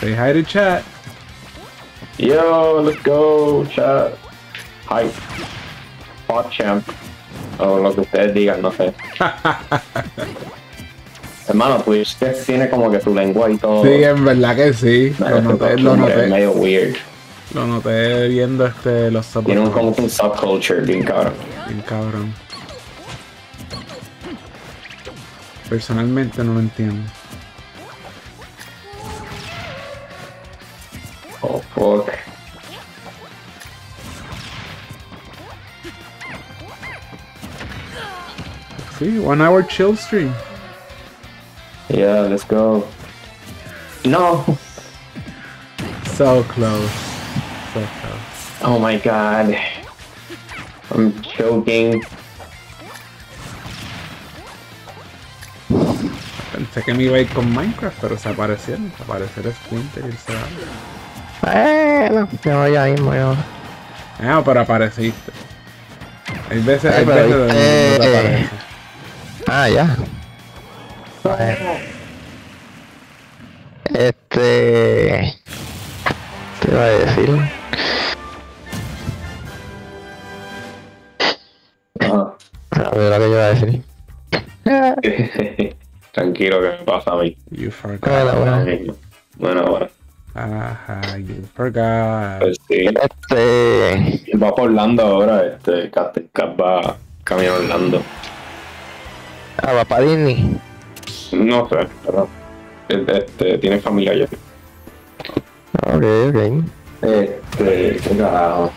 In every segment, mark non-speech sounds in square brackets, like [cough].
Say hi to chat. Yo, let's go, chat. Hi. Hot champ. O lo que ustedes digan, no sé. [laughs] Hermano, Twitch tiene como que su lengua y todo. Sí, en verdad que sí. Lo noté, lo Es noté. medio weird. Lo noté viendo este los Tiene un, subtitles. como que un subculture bien cabrón. Bien cabrón. Personalmente no lo entiendo. Sí, one hour chill stream. Yeah, let's go. No! So close. So close. Oh my god. I'm choking. Pensé que me iba a ir con Minecraft, pero se aparecieron. Se apareció el Splinter y el Serrano. Bueno, me voy ahí mismo yo. Ah, pero apareciste. Hay veces, hay veces donde no te aparece. Ah, ya. Este. ¿Qué iba a decir? Ajá. A ver lo que yo iba a decir. [laughs] Tranquilo, que pasa a mí. You forgot. Bueno, Ahora bueno. mismo. Bueno, bueno. Ajá, you forgot. Pues sí. Este. Va por Orlando ahora, este, Cat, Cat va camino a Orlando. Ah, va para Disney. No sé, pero este, tiene familia allá. Ok, ok. Este, qué carajo.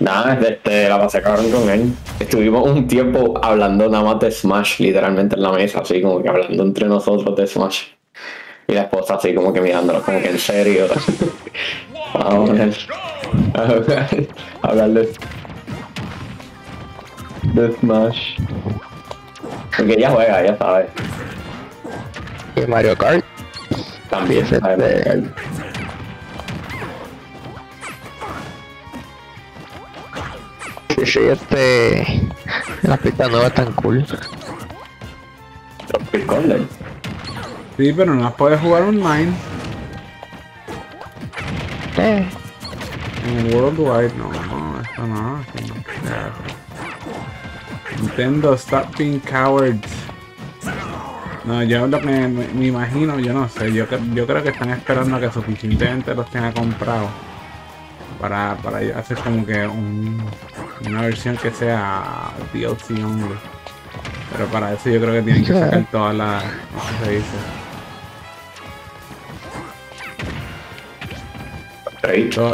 Nada, este, la pasé cabrón con él. Estuvimos un tiempo hablando nada más de Smash, literalmente en la mesa, así como que hablando entre nosotros de Smash. Y la esposa así como que mirándolo, como que en serio. [laughs] Vamos a ver. A ver, a hablarle de Smash. Porque ella juega, ya sabes. Y Mario Kart. También Ese sabe. Sí, sí, este. Las pistas nuevas están cool. Tropic Thunder. Sí, pero no las puedes jugar online. Eh. En Worldwide, no, no, esto no, esto no. Nintendo, stop being cowards. No, yo lo que me, me imagino, yo no sé, yo, cre- yo creo que están esperando a que suficiente gente los tenga comprado para, para hacer como que un, una versión que sea DLC only. Pero para eso yo creo que tienen que sacar todas las, ¿cómo se dice?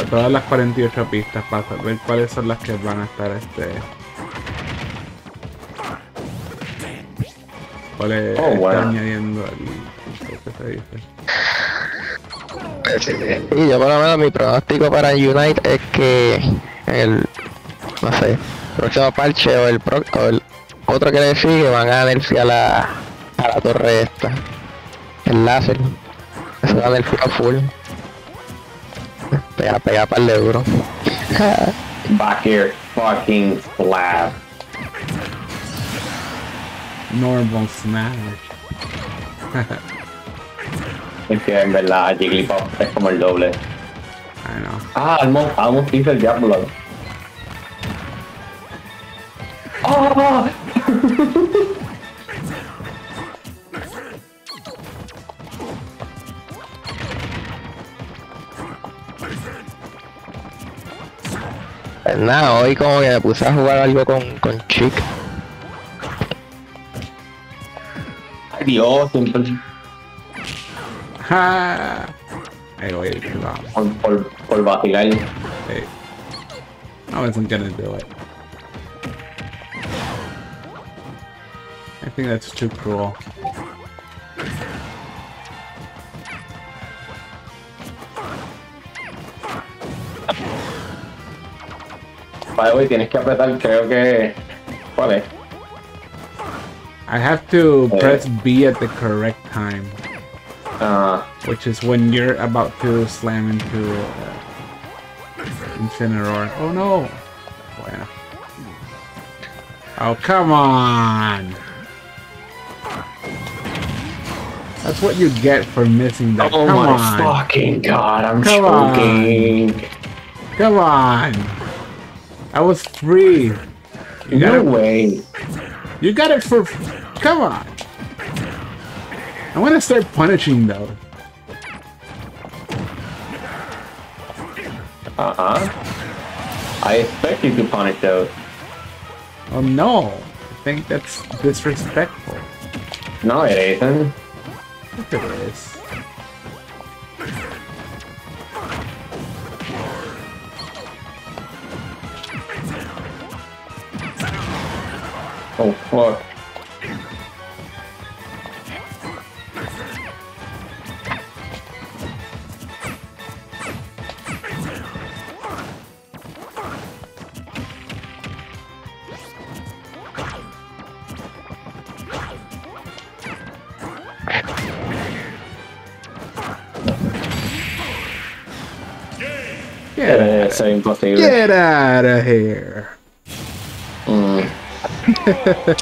Todas las 48 pistas para saber cuáles son las que van a estar este cuáles Oh, está bueno. añadiendo el ¿qué se? Y yo por lo menos mi pronóstico para Unite es que el no sé, próximo parche o el, pro, o el otro que le sigue van a nerfear la a la torre esta. El láser. Eso va a nerfear full. Pega, pega par de duro. Back here, fucking slab. Normal smash [laughs] Es que en verdad Jigglypuff es como el doble. I know Ah, almost, almost hice el Diablo. ¡Ah! Pues nada, hoy como que me puse a jugar algo con, con Chick. Dios, siempre ¡Ja! voy cuidado por, por, por vacilar. hey. I wasn't gonna do it I think that's too cruel Vale, hoy tienes que apretar, creo que. ¿Cuál es? I have to Eh. press B at the correct time Ah, which is when you're about to slam into uh, Incineroar. Oh no! Bueno. Oh come on! That's what you get for missing that. Oh Come my on. fucking god, I'm Come on. choking. Come on. I was free. You got No it. way. You got it for. Come on. I'm gonna start punishing though. Uh-huh. I expect you to punish those. Oh no. I think that's disrespectful. No, it isn't. Look at this. Oh, fuck. Get out of here. Mm.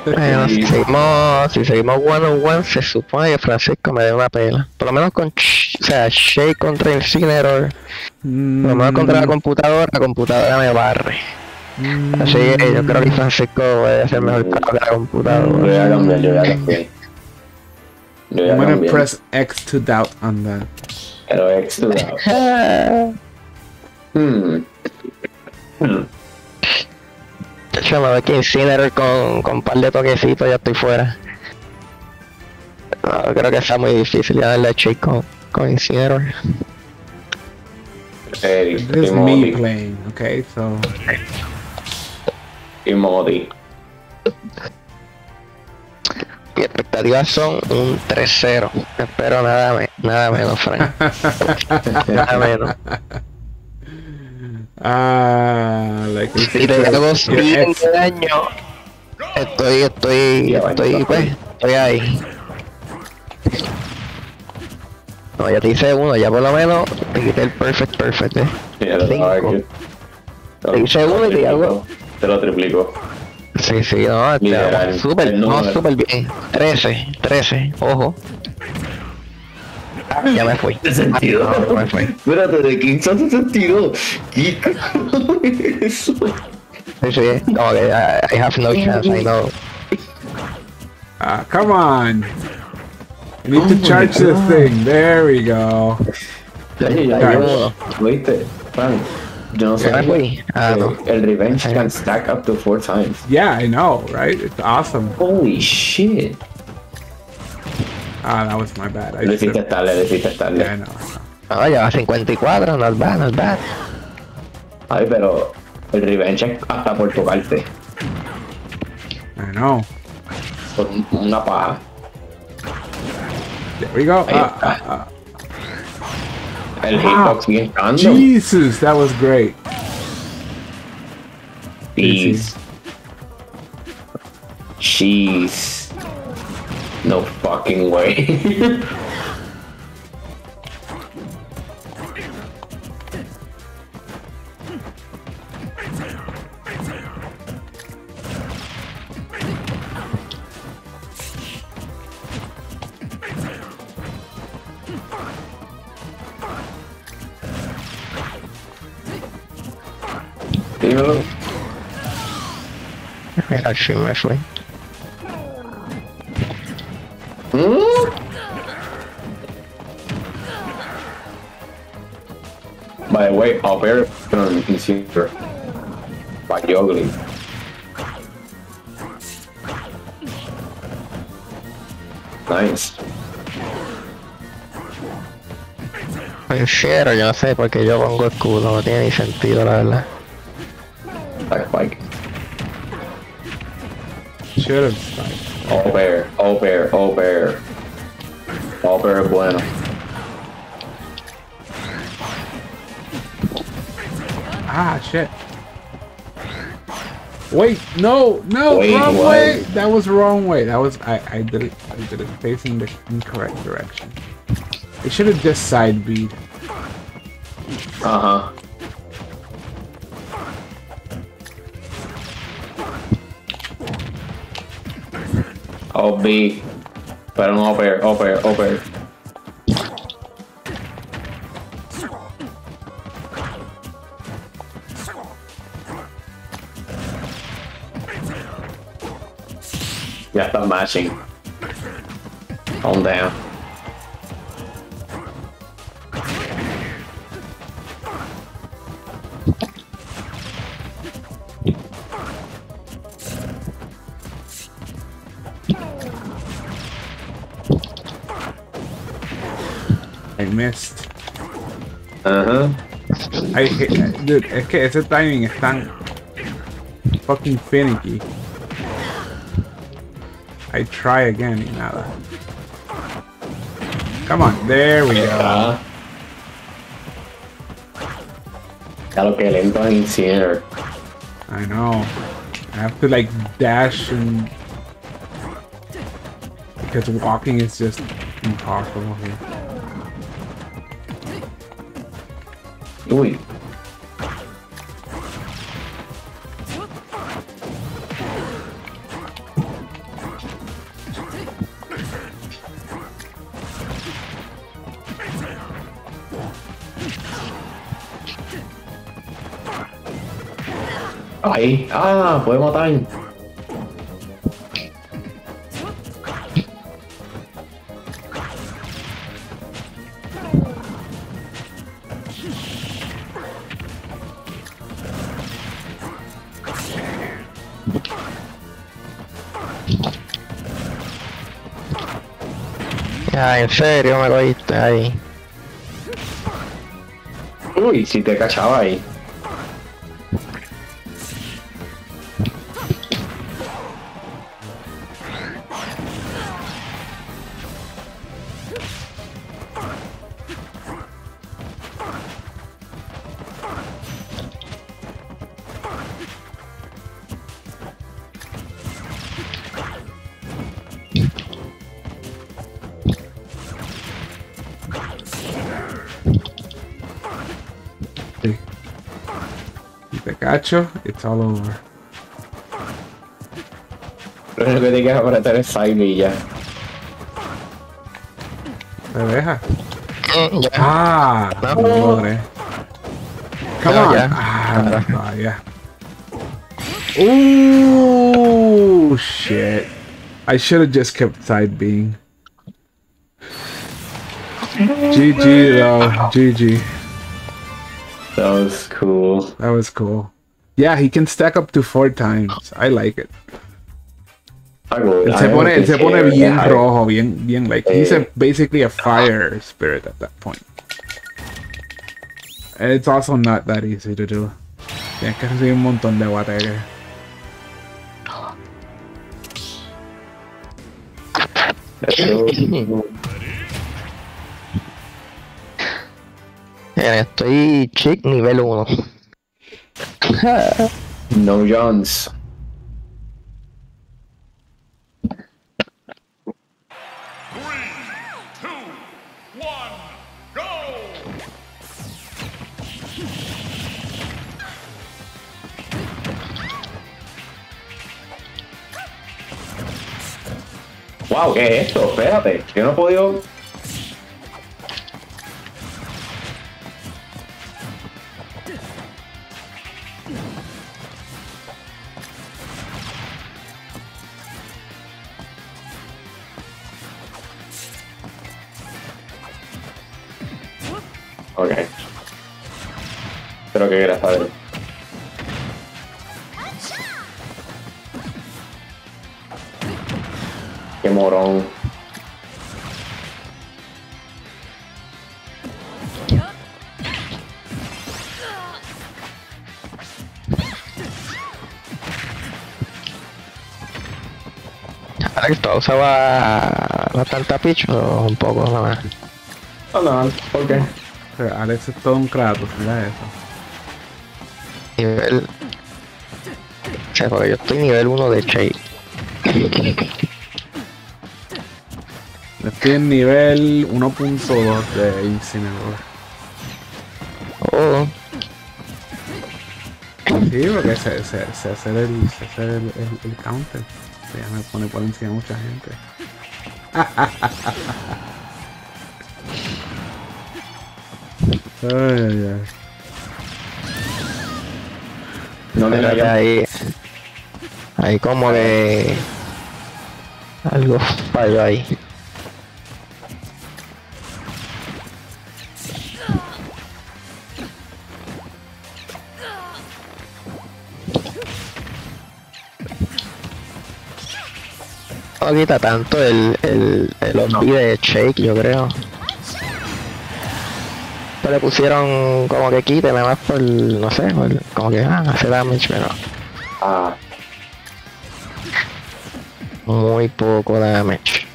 Bueno, si seguimos, si seguimos one on one, se supone que Francisco me dé una pela. Por lo menos con, o sea, Shay contra Incineroar. Por lo menos contra la computadora, la computadora me barre. Mm, Así que yo creo que Francisco puede ser mejor que la Yo computadora. voy a cambiar, yo voy a cambiar. Yo voy a I'm gonna cambiar. press X to doubt on that. Pero exudado. Ah, [laughs] Hmm. Hmm. Yo me voy que Incineroar con, con un par de toquecitos ya estoy fuera. No, creo que está muy difícil ganarle a Shay con, con Incineroar. Eri, This is me Imodi. playing, okay? So Imodi. Mis expectativas son un 3-0. Espero nada, me- nada menos, Frank. [laughs] nada menos. Ah, te hago your 100 ex- de daño, estoy, estoy, estoy, pues, estoy ahí. No, ya te hice uno, ya por lo menos te quité el perfect perfect, eh. Te Cinco. Te hice uno y te hago. Te lo triplico. Sí, sí, no, súper, el no, súper bien. 13, 13, ojo. Ya me fui. ¿Qué sentido? Ah, no, me fui. Espérate, ¿de qué hace sentido? ¿Qué es eso? Sí, sí, como que I, I have no chance, I know. Ah, come on. I need Oh to my charge this thing. There we go. Ya, ya, ya, Claro. yo- ¿Viste? Frank, yo no sé. Ya me fui. Ah, que no. El revenge can stack up to four times. Yeah, I know, right? It's awesome. Holy shit. Ah, that was my bad. I Le hiciste should've- tarde, le hiciste yeah, I tarde. know. Ah, ya va 54, not bad, not bad. Ay, pero el revenge es hasta por tocarte. I know. Por un- una paja. There we go. Ahí Ah, está. ah, El Wow. hitbox bien random. Jesus, that was great. Jeez. Jeez. No fucking way. Dímelo. Mira, sí me fui. Mm? By the way, I'll bear on consumer by Yogli. Nice. Sincero, yo no sé por qué yo pongo escudo, no tiene ni sentido, la verdad. Back bike. Should have spiked. All bear, all bear, all bear. All bear bueno. Ah, shit. Wait, no, no, Wait, wrong what? way. That was the wrong way. That was I. I did it. I did it facing the incorrect direction. It should have just side beat. Uh huh. I'll be, but I'm over here, over here, over bear. Ya está mashing. Calm down. I missed. Ajá. I hate- dude, es que ese timing es tan fucking finicky. I try again y nada. Come on, there we go. Que lento en. I know. I have to like dash and because walking is just impossible here. Uy. Ahí. Ah, puede matar. Ya, en serio me cogiste ahí. Uy, si te cachaba ahí. Si te it's all over. Lo único que tienes que apretar es side y ya. ¿Te deja? Mm, ya. Ah, No. no logré. Come No, on. ya. Ah, no, vaya. Ooh, shit. I should have just kept side being. GG though. GG. That was cool. That was cool. Yeah, he can stack up to four times. I like it. Cool. Él I se don't pone, él se think pone he- bien I- rojo, bien, bien like he's a, Eh. basically a fire spirit at that point. And it's also not that easy to do. Tienes que recibir un montón de guateque. Bien, estoy chick nivel 1. [laughs] No Jones. Wow, ¿qué es esto? Espérate, yo no he podido. Que era saber. Qué morón. Alex, ¿tú usaba bastante pitch o un poco nada más? Ah, no, ¿por qué? O sea, Alex es todo un Kratos, mira eso. Nivel. O sea, porque yo estoy nivel 1 de Shade. Estoy en nivel 1.2 de Incineroar. Oh, Sí, porque se, se, se hace el, se hace el, el, el counter. Se ya me pone por encima mucha gente. [laughs] ay, ay, ay. No le espérate cayó. ahí. Ahí como que. Algo falló ahí. No quita tanto el, el, el de Shake, yo creo. Le pusieron como que nada más por, no sé, por- como que ah, hace damage, pero Ah, muy poco damage.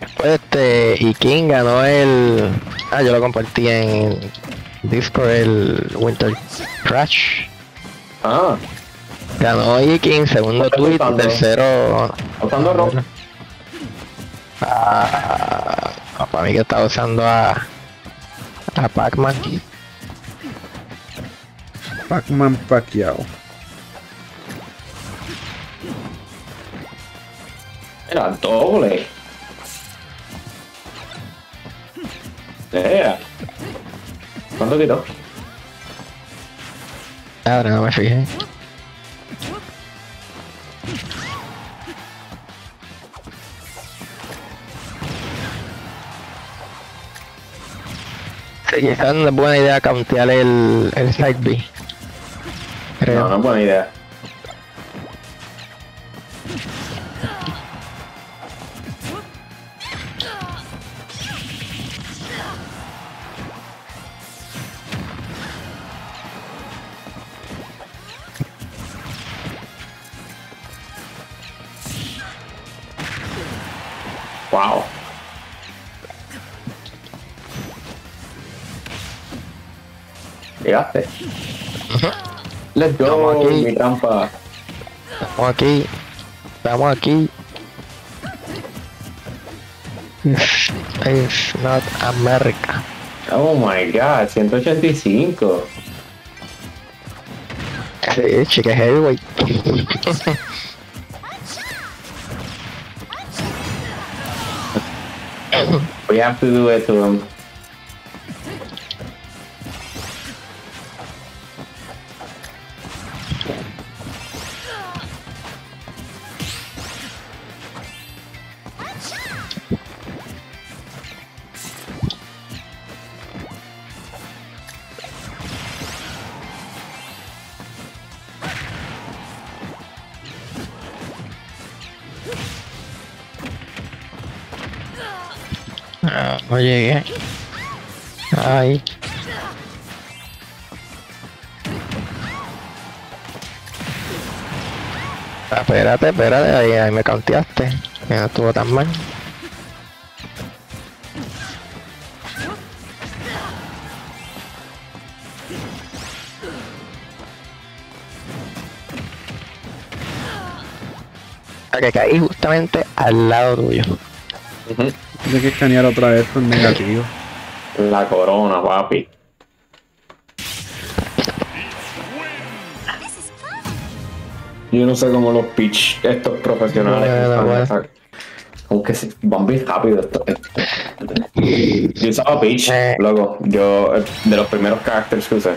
Después este, y King ganó el... Ah, yo lo compartí en Discord, el Winter Crash. ah, Ganó y King, segundo tweet, gustando. tercero... usando rock. Ah, para mí que estaba usando a... A Pac-Man. Pac-Man Pacquiao. Era doble. Yeah. ¿Cuánto quitó? Ahora no me fijé. Sí, es buena idea countear el, el side B. Creo. No, no es buena idea. Llegaste. Let's go, Estamos aquí. mi trampa. Estamos aquí. Estamos aquí. Not America. Oh my god, 185. Sí, chica heavyweight. We have to do it to him. Llegué. Ay. Ah, espérate, espérate, ahí, ahí me canteaste. No estuvo tan mal. Ah, que caí justamente al lado tuyo. Tienes que escanear otra vez por negativo. La corona, papi. Yo no sé cómo los pitch, estos profesionales, Bueno, están- bueno. están- como que se- van bien rápido esto. Yo usaba pitch, Eh. loco. Yo, eh, de los primeros characters que usé,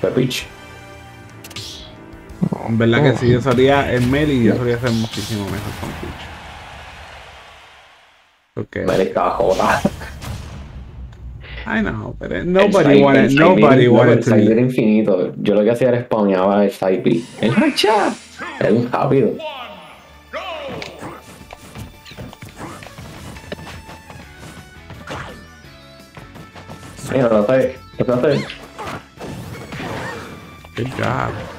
fue pitch. En verdad que si yo solía el melee, yo solía ser muchísimo mejor con Peach. Joder. I know, but El nobody side- wanted, el nobody loco, wanted el to era infinito. Yo lo que hacía era spameaba el side beat. El hacha. Un rápido. Mira, lo sé, lo sé. Good job.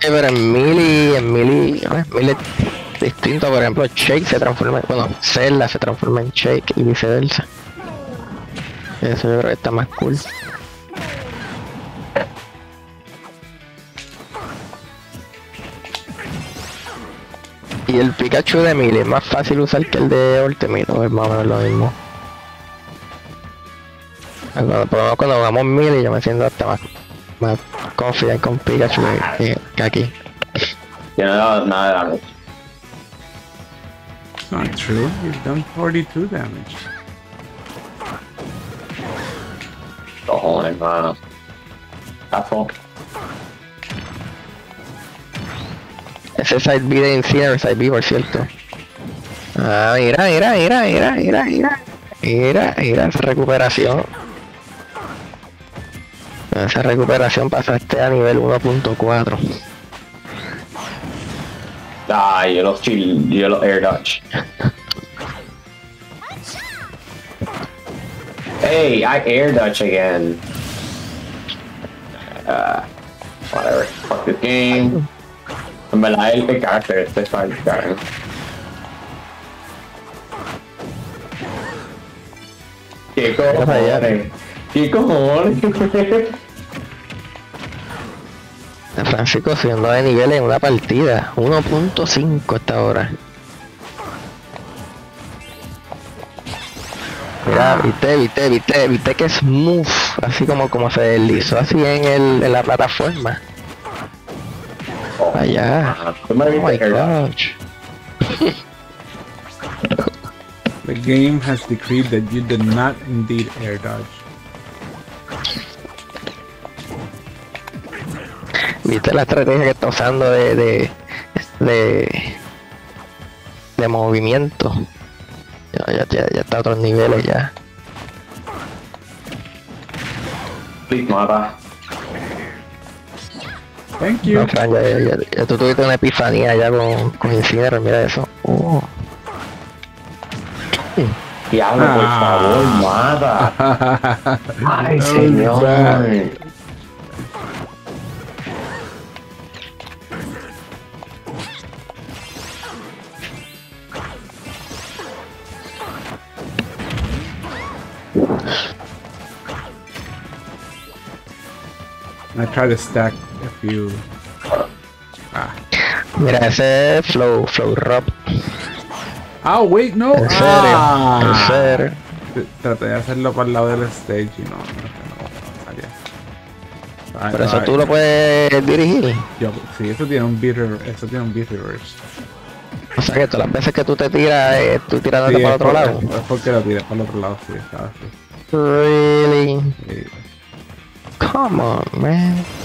Pero en Mili, en Mili, ver, Mili distinto, por ejemplo, Shake se transforma, bueno, Zelda se transforma en Shake y viceversa. Eso yo creo que está más cool. Y el Pikachu de Mili es más fácil usar que el de Ultimate, es más o menos lo mismo. Cuando, por lo menos cuando jugamos Mili yo me siento hasta más más confident con Pikachu que, que aquí. Yo no he dado nada de damage. It's not true. You've done 42 damage. Cojones, mano. Capo. Ese side B de Incineroar, side B por cierto. Ah, mira, mira, mira, mira, mira, mira. Mira, mira esa recuperación. Esa recuperación pasaste a nivel 1.4. Ah, yellow chill, yellow air dodge. Hey, I air dodge again. Uh, whatever. Fuck this game. En verdad, el, el carácter este está el carácter. ¿Qué cojones? ¿Qué cojones? Francisco subiendo de nivel en una partida. 1.5 hasta ahora. Mira, viste, viste, viste, viste que smooth, así como, como se deslizó así en, el, en la plataforma. Allá. Oh my gosh. The game has decreed that you did not indeed air dodge. Viste la estrategia que está usando de, de, de, de movimiento. Ya, ya, ya, ya está a otros niveles ya. Please mata. Thank you. No, Fran, ya, ya, ya, ya tú tuviste una epifanía ya con, con Incineroar, mira eso. Oh. Diablo, por Ah. favor, mata. [laughs] Ay, Oh, señor. I try to stack a few. Ah. Mira ese es Flow, Flow Rob. Oh, wait, no. En serio, Ah. en serio. T- Traté de hacerlo por el lado del stage y no, no, Pero eso tú lo puedes dirigir. yo- sí, eso tiene un beat, eso tiene un beat reverse. O sea que todas las veces que tú te tiras, eh, tú tirándote Sí, para es, otro lado. es porque lo tiré para el otro lado, sí. Really? Come on, man.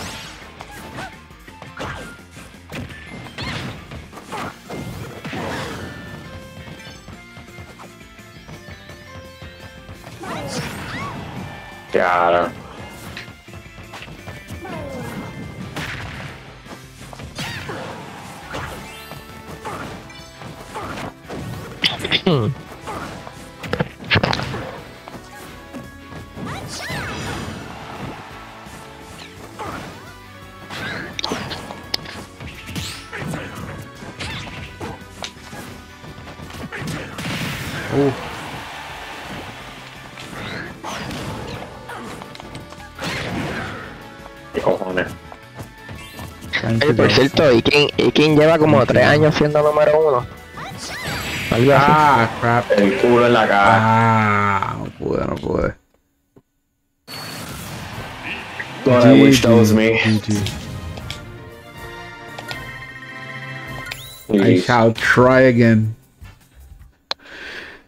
Thank Oye, you, por Dios. cierto, Ikin, Ikin lleva como tres años siendo número uno. Algo así. Ah, crap. El culo en la cara. Ah, no pude, no pude. What I wish that was me. I shall try again.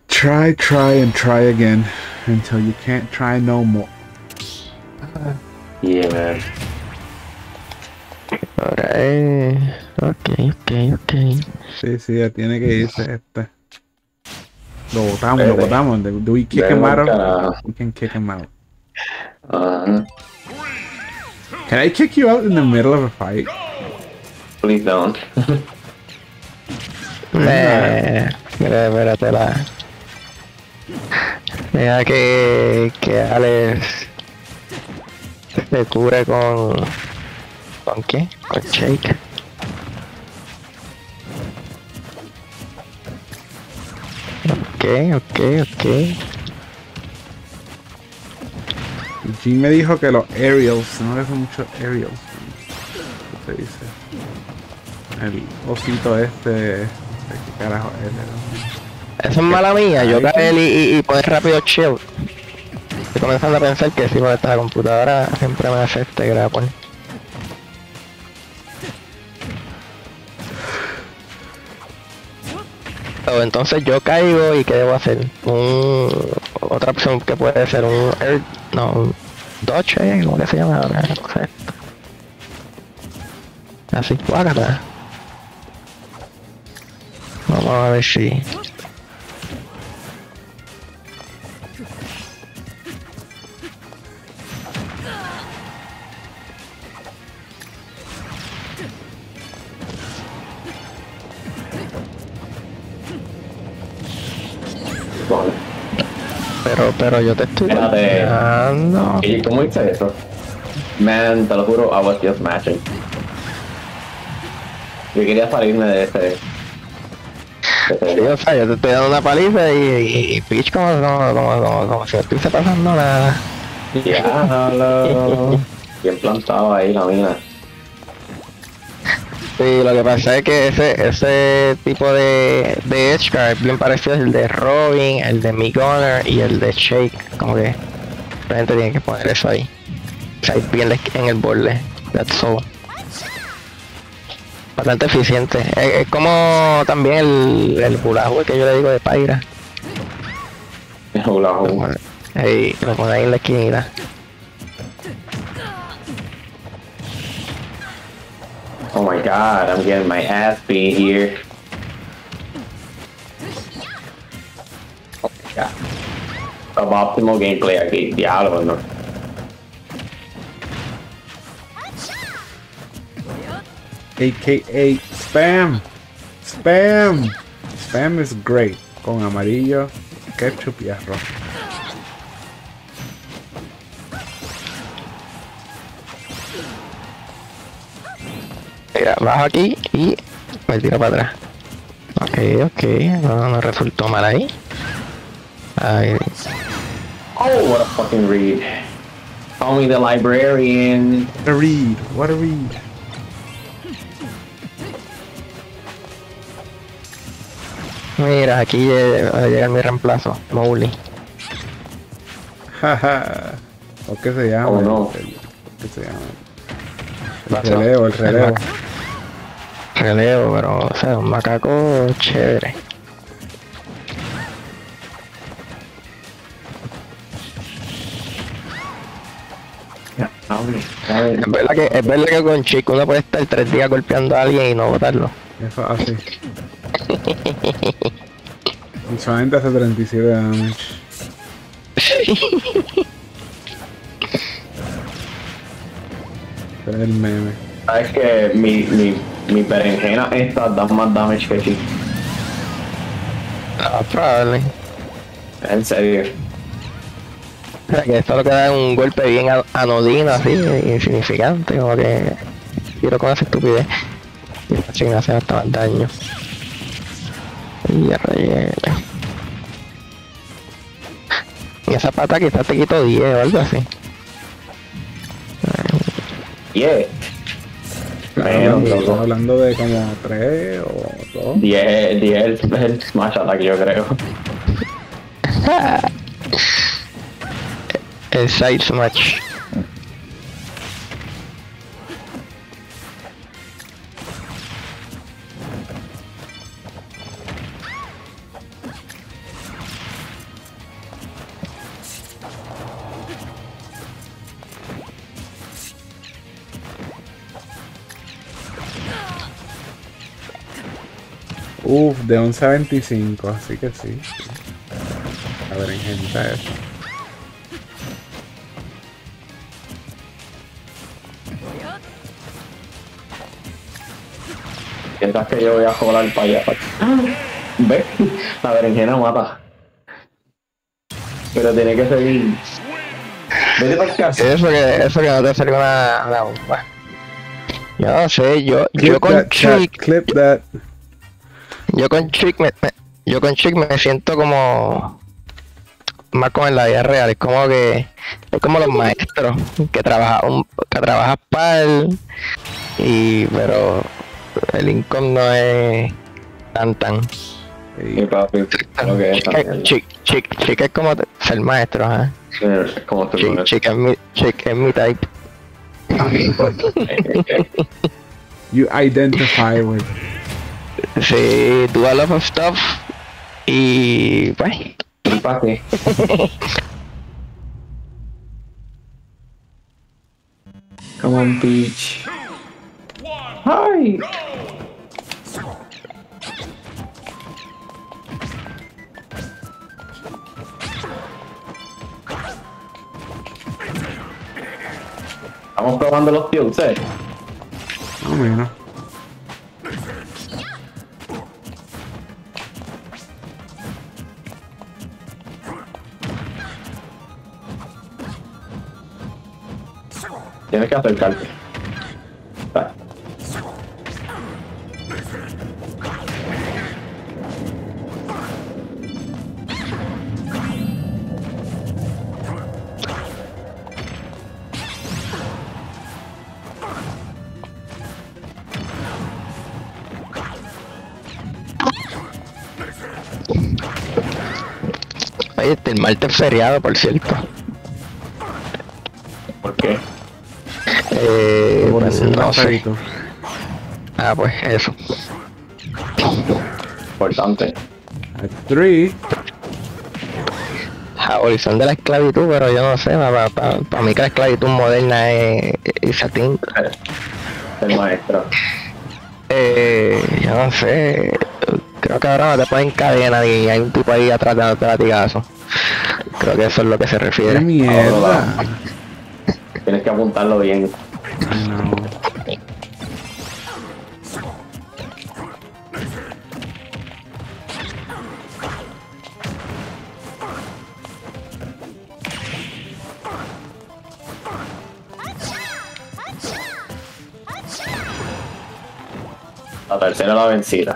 Try, try, and try again until you can't try no more. Yeah, man. Eh, ok, ok, ok. Sí, sí, ya tiene que irse este. Lo votamos, lo votamos. Do we kick him out? of-. We can kick him out. Uh, Can I kick you out in the middle of a fight? please don't. [laughs] Eh, mira, espérate la. Mira que, que Alex se cubre con. ¿Con qué? Con Shake. Ok, ok, ok. Jim me dijo que los aerials, no le hacen mucho aerials. ¿Qué se dice? El osito este. ¿de ¿Qué carajo es? Eso es mala mía, yo caer y, y, y poner rápido chill. Estoy comenzando a pensar que si por esta computadora siempre me hace este grapple. Entonces yo caigo y ¿qué debo hacer? Un, otra opción que puede ser un no, un dodge, eh, ¿cómo que se llama. Así, guácala. Vamos a ver si... Pero, pero yo te estoy... Dando. ¿Y cómo hice eso? Man, te lo juro, I was just matching. Yo quería salirme de Sí, o sea, yo te estoy dando una paliza y, y, Peach como, como, como, como, como si no estuviese pasando nada. Diablo. [laughs] Bien plantado ahí la mina. Sí, lo que pasa es que ese, ese tipo de, de edge es bien parecido al de Robin, el de Mick Gunner y el de Shake. Como que la gente tiene que poner eso ahí. O sea, bien en el borde. That's all. Bastante eficiente. Es, es como también el, el hula que yo le digo de Pyra. Hula hoop. Ahí, lo pone ahí en la esquinita. Oh my god, I'm getting my ass beat here. Oh my god. Suboptimal gameplay aquí, diablo, no. AKA Spam. Spam. Spam is great. Con amarillo, ketchup y arroz. Mira, bajo aquí y me tiro para atrás. Ok, ok, no, no resultó mal ahí. Ahí. Oh, what a fucking read. Call me the librarian. What a read. What a read. Mira, aquí va a llegar mi reemplazo, Mowgli. Jaja. ¿O qué se llama? Oh, no. ¿Qué se llama? El relevo, el relevo. Relevo, pero, o sea, un macaco chévere. Es verdad que, es verdad que con Chico uno puede estar tres días golpeando a alguien y no botarlo. Eso así. Y solamente hace 37 damage. Este es el meme. Sabes que mi, mi, mi berenjena esta da más damage que sí. Ah, probable. En serio. O sea, que esto lo que da es un golpe bien anodino, así, insignificante, como que tiro con esa estupidez. Y esta chingada hace hasta más daño. Y ya rellena. Y esa pata quizás te quito 10 o algo así. Yeah. Estamos Man, hablando, loco. estamos hablando de como 3 o 2. 10, 10 es el smash attack yo creo. [laughs] El side smash. Uf, de 11 a 25, así que sí. sí. A ver, en gente eso. Piensas que yo voy a jolar para allá. ¿Ves? La berenjena mata. Pero tiene que seguir. Vete para el caso. Eso que, eso que no te salió una, una bomba. Yo no sé, yo, yo con that, Chick, clip that. Yo con Chick me, me- yo con Chick me siento como más como en la vida real, es como que es como los maestros que trabaja un, que trabajas par y pero el income no es tan tan. Y papi, lo que es Chica, es como ser maestro, ajá. Es como tú Chic, con chic es mi, chic es mi type. [laughs] You identify with. Sí, do a lot of stuff. Y pues, Papi. Come on, Peach. Hi. Estamos probando los tilts, eh. Más o Tienes que acercarte. Ah. oye, este, el martes es feriado, por cierto. No sé. Ah, pues eso. Importante. Three. Abolición de la esclavitud, pero yo no sé, para mí que la esclavitud moderna es, es a thing. El maestro. Eh, yo no sé, creo que ahora no te ponen cadena y hay un tipo ahí atrás dándote latigazo. Creo que eso es lo que se ¡Qué refiere. mierda! Tienes que apuntarlo bien. Ay, no. Tercera la vencida.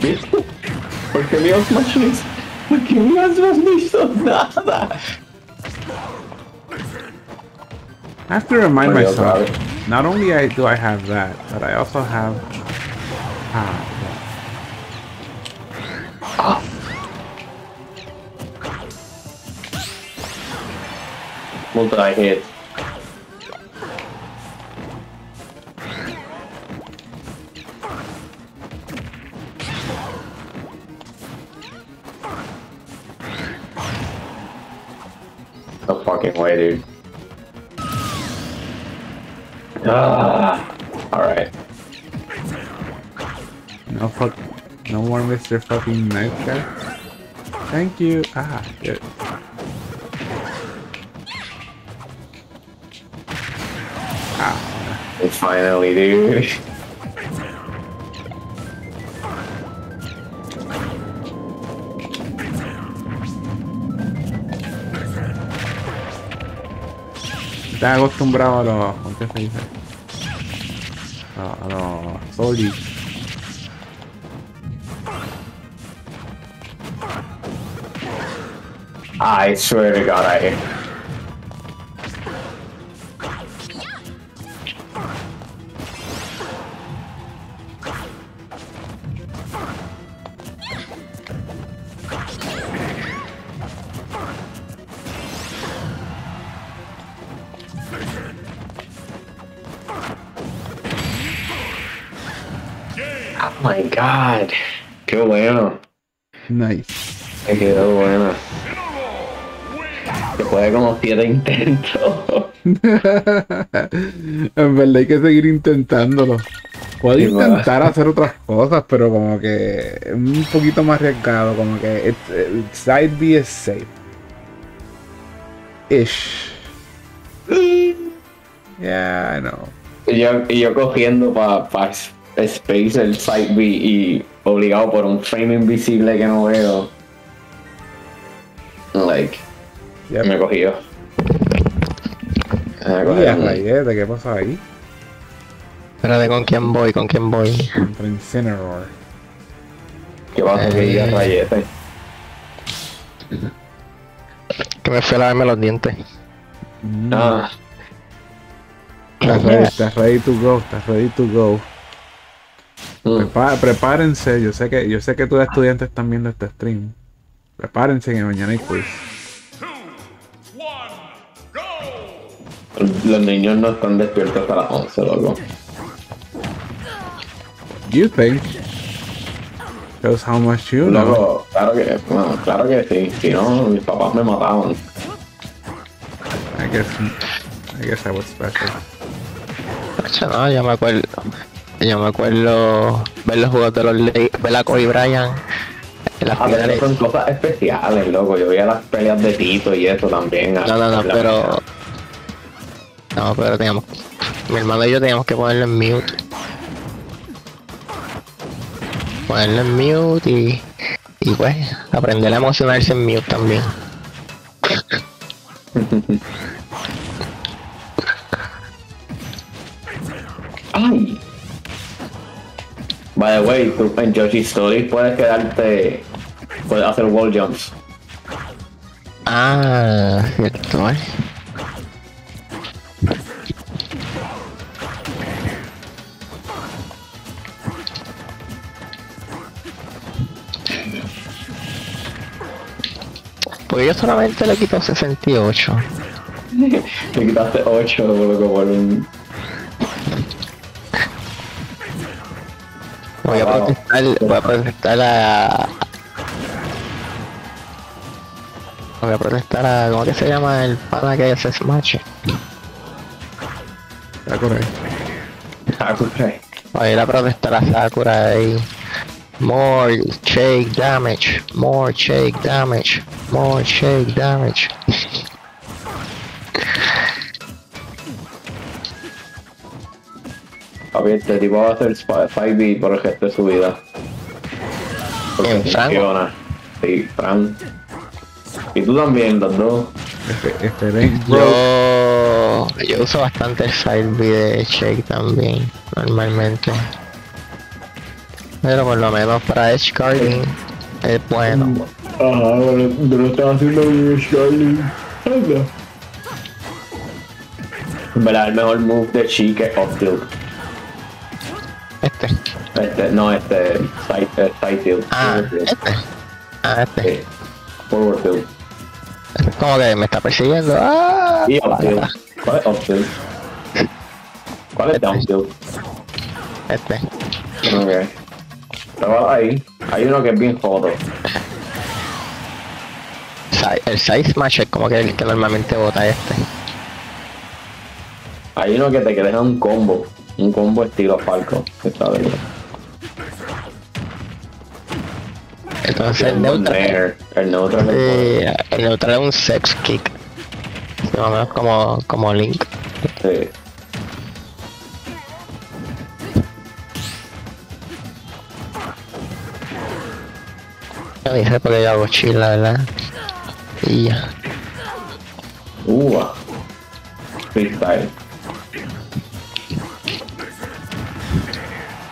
¿Viste? ¿Por qué mi Smash no hizo? ¿Por qué mi Smash no hizo nada? I have to remind Mario myself. Kart. Not only I do I have that, but I also have. Ah, Ah. Multi-hit. No fucking way, dude. Ah. Alright. no fuck. No more Mr. Fucking Knife Guy. Thank you. Ah, good. Finally, dude. Mm. estás acostumbrado a los. ¿cómo que se dice? A, a los soldiers. I swear to God, I. intentos. [laughs] en verdad hay que seguir intentándolo. Puedo Sí, va. intentar hacer otras cosas, pero como que es un poquito más arriesgado, como que it's- side B is safe. Ish. [gasps] Yeah, I know. Y yo, y yo cogiendo para pa Space el Side B y obligado por un frame invisible que no veo. Like, Yep. me cogió. Me Y a rayete, ¿qué pasó ahí? Espérate, ¿con quién voy? ¿Con quién voy? Contra Incineroar. ¿Qué pasa que ya rayete? Que me fui a lavarme los dientes. Mm, Ah, estás, ready, estás ready to go, estás ready to go. mm. Prepa- prepárense, yo sé que yo sé que todos los estudiantes están viendo este stream. Prepárense que mañana hay quiz. Los niños no están despiertos hasta las 11, loco. You think? Shows how much you know. Loco, claro que, bueno, claro que sí. Si no, mis papás me mataban. I guess I guess I was special. No, yo me acuerdo. Yo me acuerdo ver los juegos de los Lakers, ver a Kobe Bryant en las A veces finales. son cosas especiales, loco. Yo veía las peleas de Tito y eso también. No, no, no, pero. No, pero teníamos. Mi hermano y yo teníamos que ponerlo en mute. Ponerlo en mute y. Y pues, aprender a emocionarse en mute también. [laughs] ¡Ay! By the way, tú en Yoshi Story puedes quedarte. Puedes hacer wall jumps. Ah, cierto, Porque yo solamente le quito 68. Te [laughs] quitaste 8, loco, por un. Voy a Wow. protestar, voy a protestar a... Voy a protestar a... ¿Cómo que se llama el pana que hace Smash? Ah, ok. Voy a ir a protestar a Sakura ahí. More shake damage, more shake damage, more shake damage. Papi, este tipo va a hacer 5B por el resto de su vida. Porque ¿En funciona. Sí, Fran. Y tú también, los dos. Este, este. Yo, yo uso bastante el side B de shake también, normalmente. Pero por lo menos para edge guarding es bueno. Ajá, pero tú lo estás haciendo bien, Charlie. Anda. En verdad, el mejor move de Chi que es off tilt. Este. Este, no, este, side, eh, side tilt. Ah, Forward tilt. este. Ah, este. Sí. Forward tilt. Es como que me está persiguiendo. ¡Ah! Y off tilt. ¿Cuál es off tilt? ¿Cuál es down tilt? Este. Ok. Ahí, hay uno que es bien jodo. El side smash es como que el que normalmente bota este. Hay uno que te deja un combo. Un combo estilo Falco. Que está de Entonces el neutral. El neutral es eh, el neutral es un sex kick. Como, como Link. Sí. Yo dije porque yo hago chill, la verdad. Y ya. Uh, freestyle.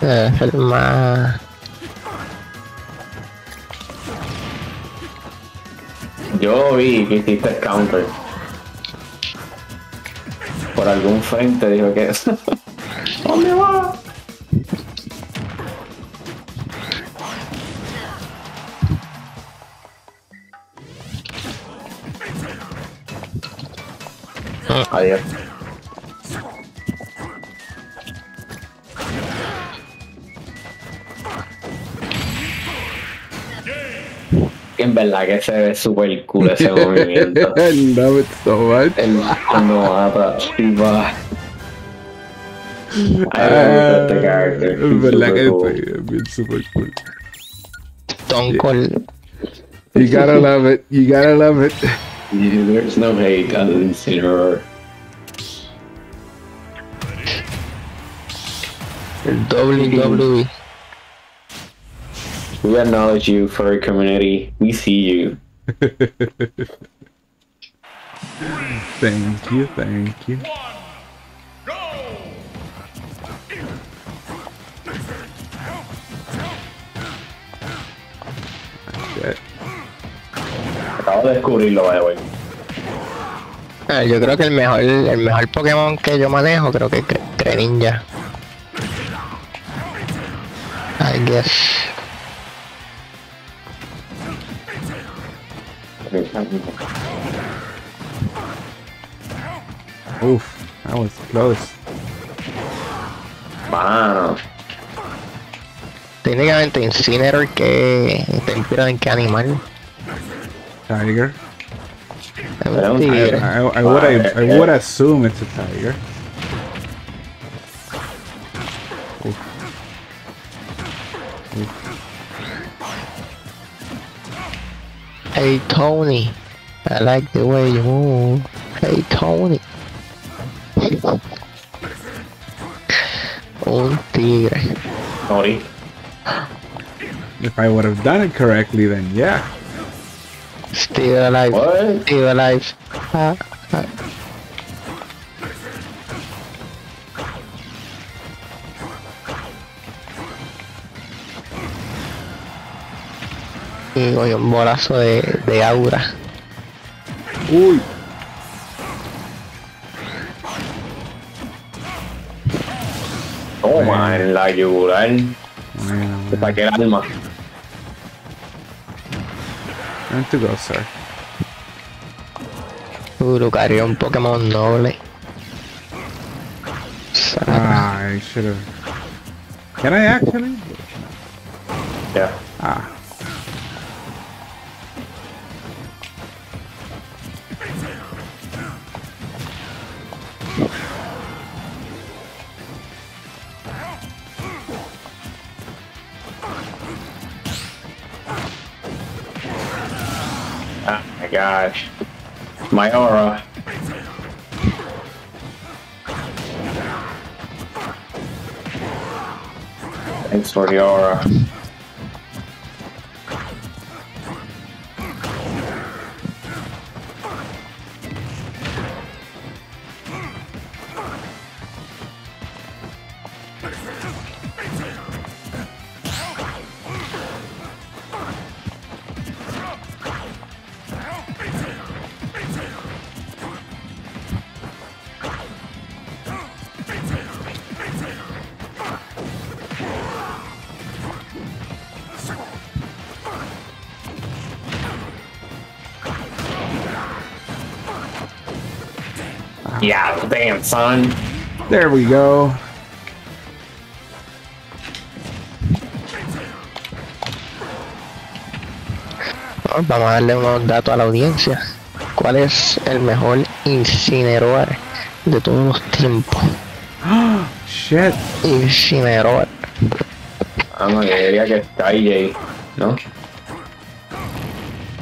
Debe ser más. Yo vi que hiciste el counter. Por algún frente dijo que [laughs] ¿Dónde va? [laughs] Adiós. En verdad que se ve super cool ese [laughs] movimiento. I love it so much. El cuando mata y va. A mí me gusta Ah, este He's verdad que cool. sí, es bien super cool. Stone Cold. You gotta love it, you gotta love it. [laughs] Yeah, There's no hate on Incineroar. El WWE. We acknowledge you for our community. We see you. [laughs] Thank you, thank you. De descubrirlo, by the way. Ah, yo creo que el mejor, el mejor Pokémon que yo manejo creo que es Gre- Greninja. I guess. Uf, that was close. Mano. Técnicamente Incineroar que está inspirado en qué animal. Tiger. Es un Era un I, tigre. I, I would I, I would assume it's a tiger. Hey Tony, I like the way you move. Hey Tony. Un tigre. Morí. If I would have done it correctly, then yeah. Still alive. What? Still alive. Ah, ah. Y cogió un bolazo de, de aura. Uy. Toma, en la yugular. Te saqué el alma. Time to go, sir. Uh, Lucario un Pokémon noble. Sa- Ah, I should have. Can I actually? Yeah. Ah. My gosh. My aura. Thanks for the aura. Yeah, damn son. There we go. Vamos a darle unos datos a la audiencia. ¿Cuál es el mejor Incineroar de todos los tiempos? [gasps] Shit. Incineroar. Ah, no, yo diría que está IJ, ¿no?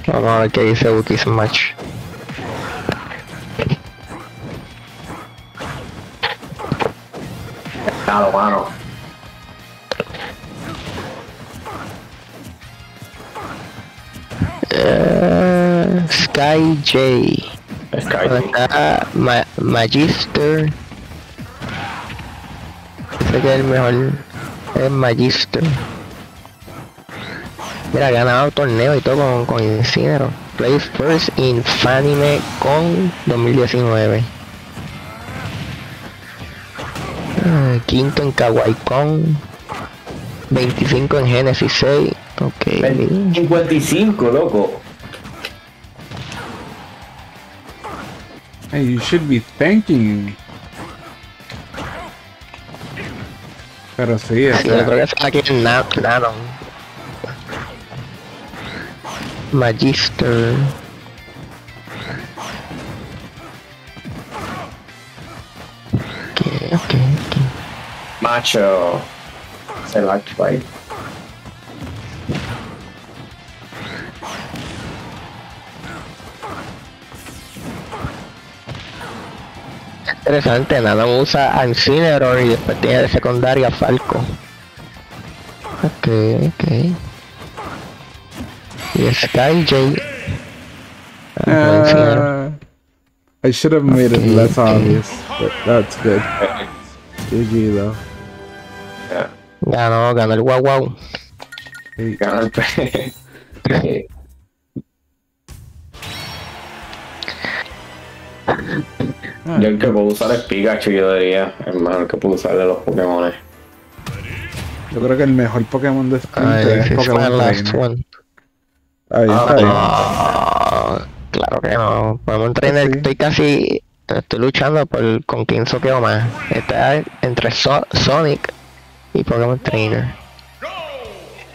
Vamos a ver qué dice Wikismatch. Claro, mano. Eh, Sky J. Sky. Está Ma- Magister. Dice que es el mejor es Magister. Mira, ha ganado torneo y todo con, con Incineroar. Place first in Fanime con 2019. Quinto en Kawaii Con. 25 en Genesis 6. Ok. 55, loco. Hey, you should be thanking me. Pero sí, Sí, yo creo que es aquí en Nano. Magister. Macho. Select fight. Interesante, Nano usa a Incineroar y después tiene de secundaria Falco. Ok, ok. Y Sky J. Ah, Uh, I should have made it less okay. obvious, but that's good. [laughs] GG though. Ganó, ganó el guau guau. Hey, Ganó el pe- Ah, Yo el que puedo usar es Pikachu, yo diría. Es mejor que puedo usar de los Pokémon. yo creo que el mejor Pokémon de Ay, es Pokémon last one. Está bien, Ah, está. Ah, claro que no. Pokémon Trainer Sí. estoy casi. Estoy luchando por con quién soqueo más. Está entre So- Sonic y Pokémon Trainer.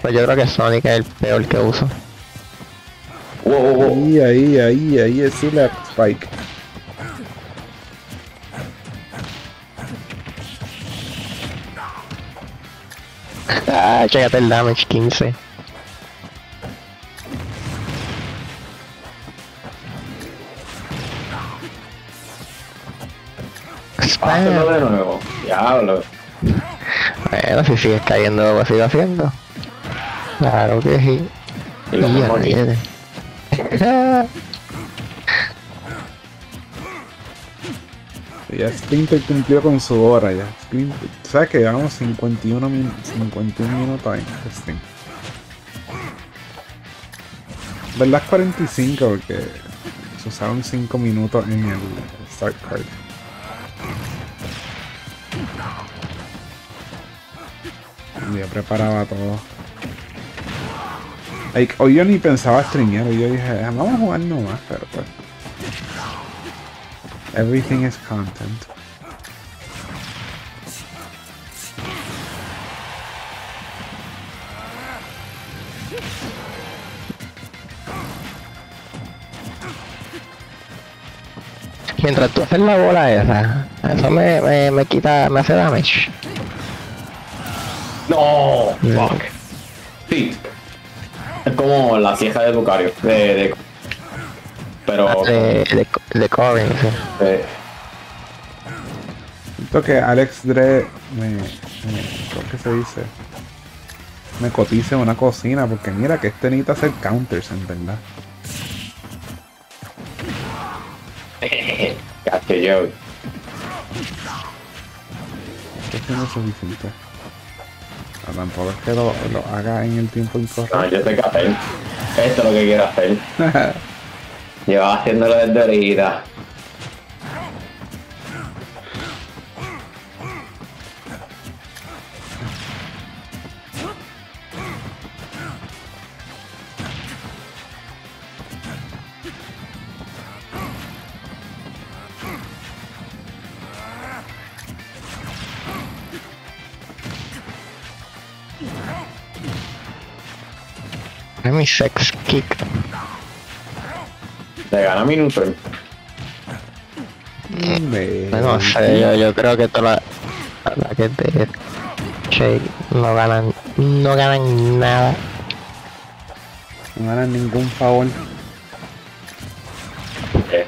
Pues yo creo que Sonic es el peor que uso. Wow, wow, wow. Ahí, ahí, ahí, ahí es el Spike. Ah, chécate el damage 15. Hazlo Spam. de nuevo. Diablo. Bueno, si sigues cayendo, lo sigo haciendo. Claro que sí. Y lo ya viene. [laughs] Ya Splinter cumplió con su hora ya. Splinter, ¿Sabes que llevamos 51, min 51 minutos ahí? Stream. ¿Verdad? 45 porque se usaron 5 minutos en el start card. Y Ya preparaba todo. Hoy yo ni pensaba streamear, hoy yo dije, "Ah, vamos a jugar nomás, pero pues. Everything is content. Mientras tú haces la bola esa, eso me, me, me quita, me hace damage. No, fuck. Sí. Es como la cieja de Lucario. De, de- pero. De, de, de Corin, sí. eh, Siento que Alex Dre me, me ¿cómo que se dice? Me cotice una cocina porque mira que este necesita hacer counters en verdad. [laughs] Gacho yo. Esto no es suficiente. No, tampoco es que lo, lo haga en el tiempo No, incorrecto. yo sé qué hacer. Esto es lo que quiero hacer. [laughs] Llevaba haciéndolo desde ahorita. Mi sex kick. Le gana minuto. Me- No sé, yo, yo creo que todas las ataques de Shake no ganan, no ganan nada. No ganan ningún favor.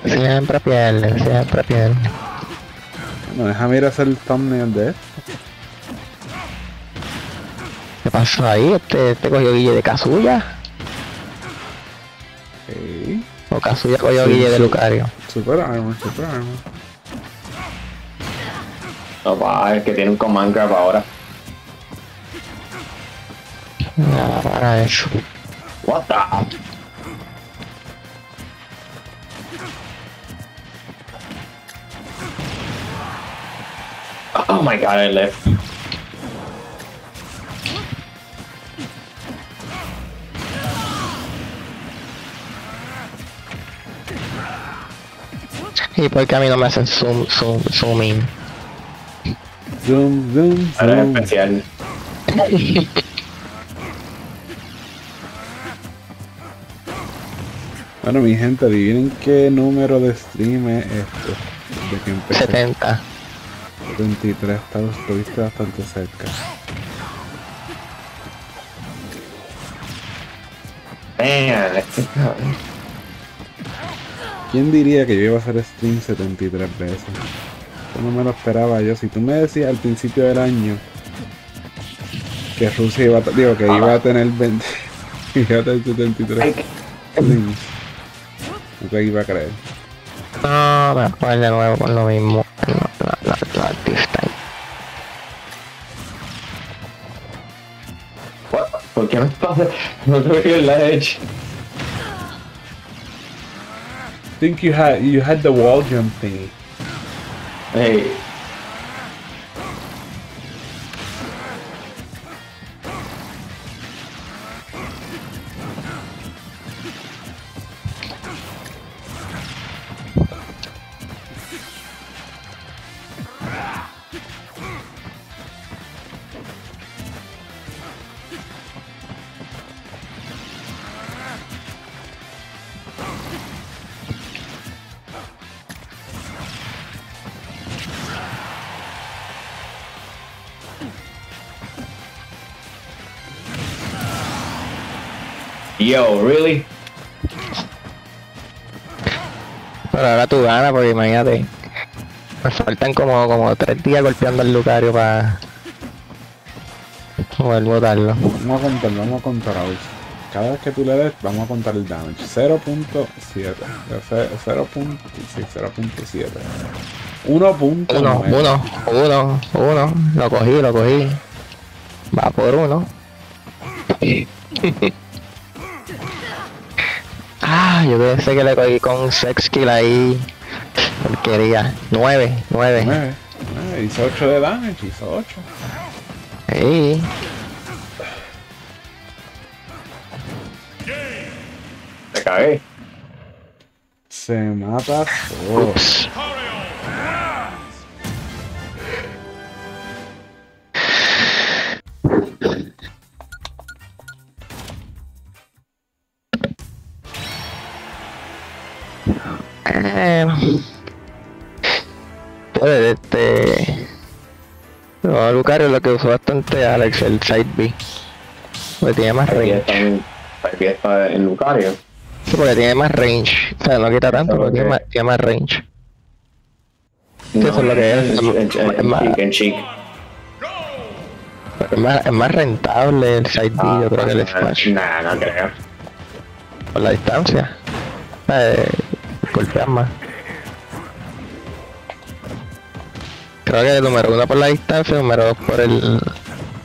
Siempre pierden, siempre pierden. No, déjame ir a hacer el thumbnail de esto. ¿Qué pasó ahí? Este, este cogió Guille de Kazuya. O Kazuya cogió Sí, Guille de. Lucario. Super armor, super armor. No, pa, es que tiene un command grab ahora. Nada para eso. What the? Oh my god, I left. ¿Y por qué a mí no me hacen zoom, zoom, zoom in? Zoom, zoom, Ahora es zoom. especial. Bueno, mi gente, adivinen qué número de stream es este. De que empecé. 70. 23, está- estuviste bastante cerca. Man. ¿Quién diría que yo iba a hacer stream 73 veces? Eso no me lo esperaba yo. Si tú me decías al principio del año que Rusia iba a, digo, que iba a tener 20, [laughs] iba a tener 73 streams, no te iba a creer. No, me voy de nuevo con lo mismo. No, no, no? ¿Por qué me pasa? No te veo en la edge. Think you had you had the wall jump thingy. Hey, yo, really? Pero ahora tú ganas, porque imagínate. Me faltan como, como tres días golpeando al Lucario para poder botarlo. Vamos a contar, vamos a contar a ver. Cada vez que tú le des, vamos a contar el damage. 0.7. Cero- 0. punto- Sí, 0.7. 1.9. Uno, uno, uno, uno. Lo cogí, lo cogí. Va por uno. [laughs] ah, yo pensé que le cogí con sex kill ahí. Porquería. Nueve, nueve. 9. Ah, hizo 8 de damage, hizo 8. Sí. Te cagué. Se mata. Ups. Eh, pues este no, Lucario lo que usó bastante Alex el side B porque tiene más range en, está en Lucario. Sí, porque tiene más range o sea no quita tanto Pero tiene más, tiene más range No, eso es lo que es. Más- Chic, en Chic. es más, es más rentable el side B Ah, yo creo que el smash Nah, no creo. por la distancia eh, golpear más creo que el número uno por la distancia número dos por el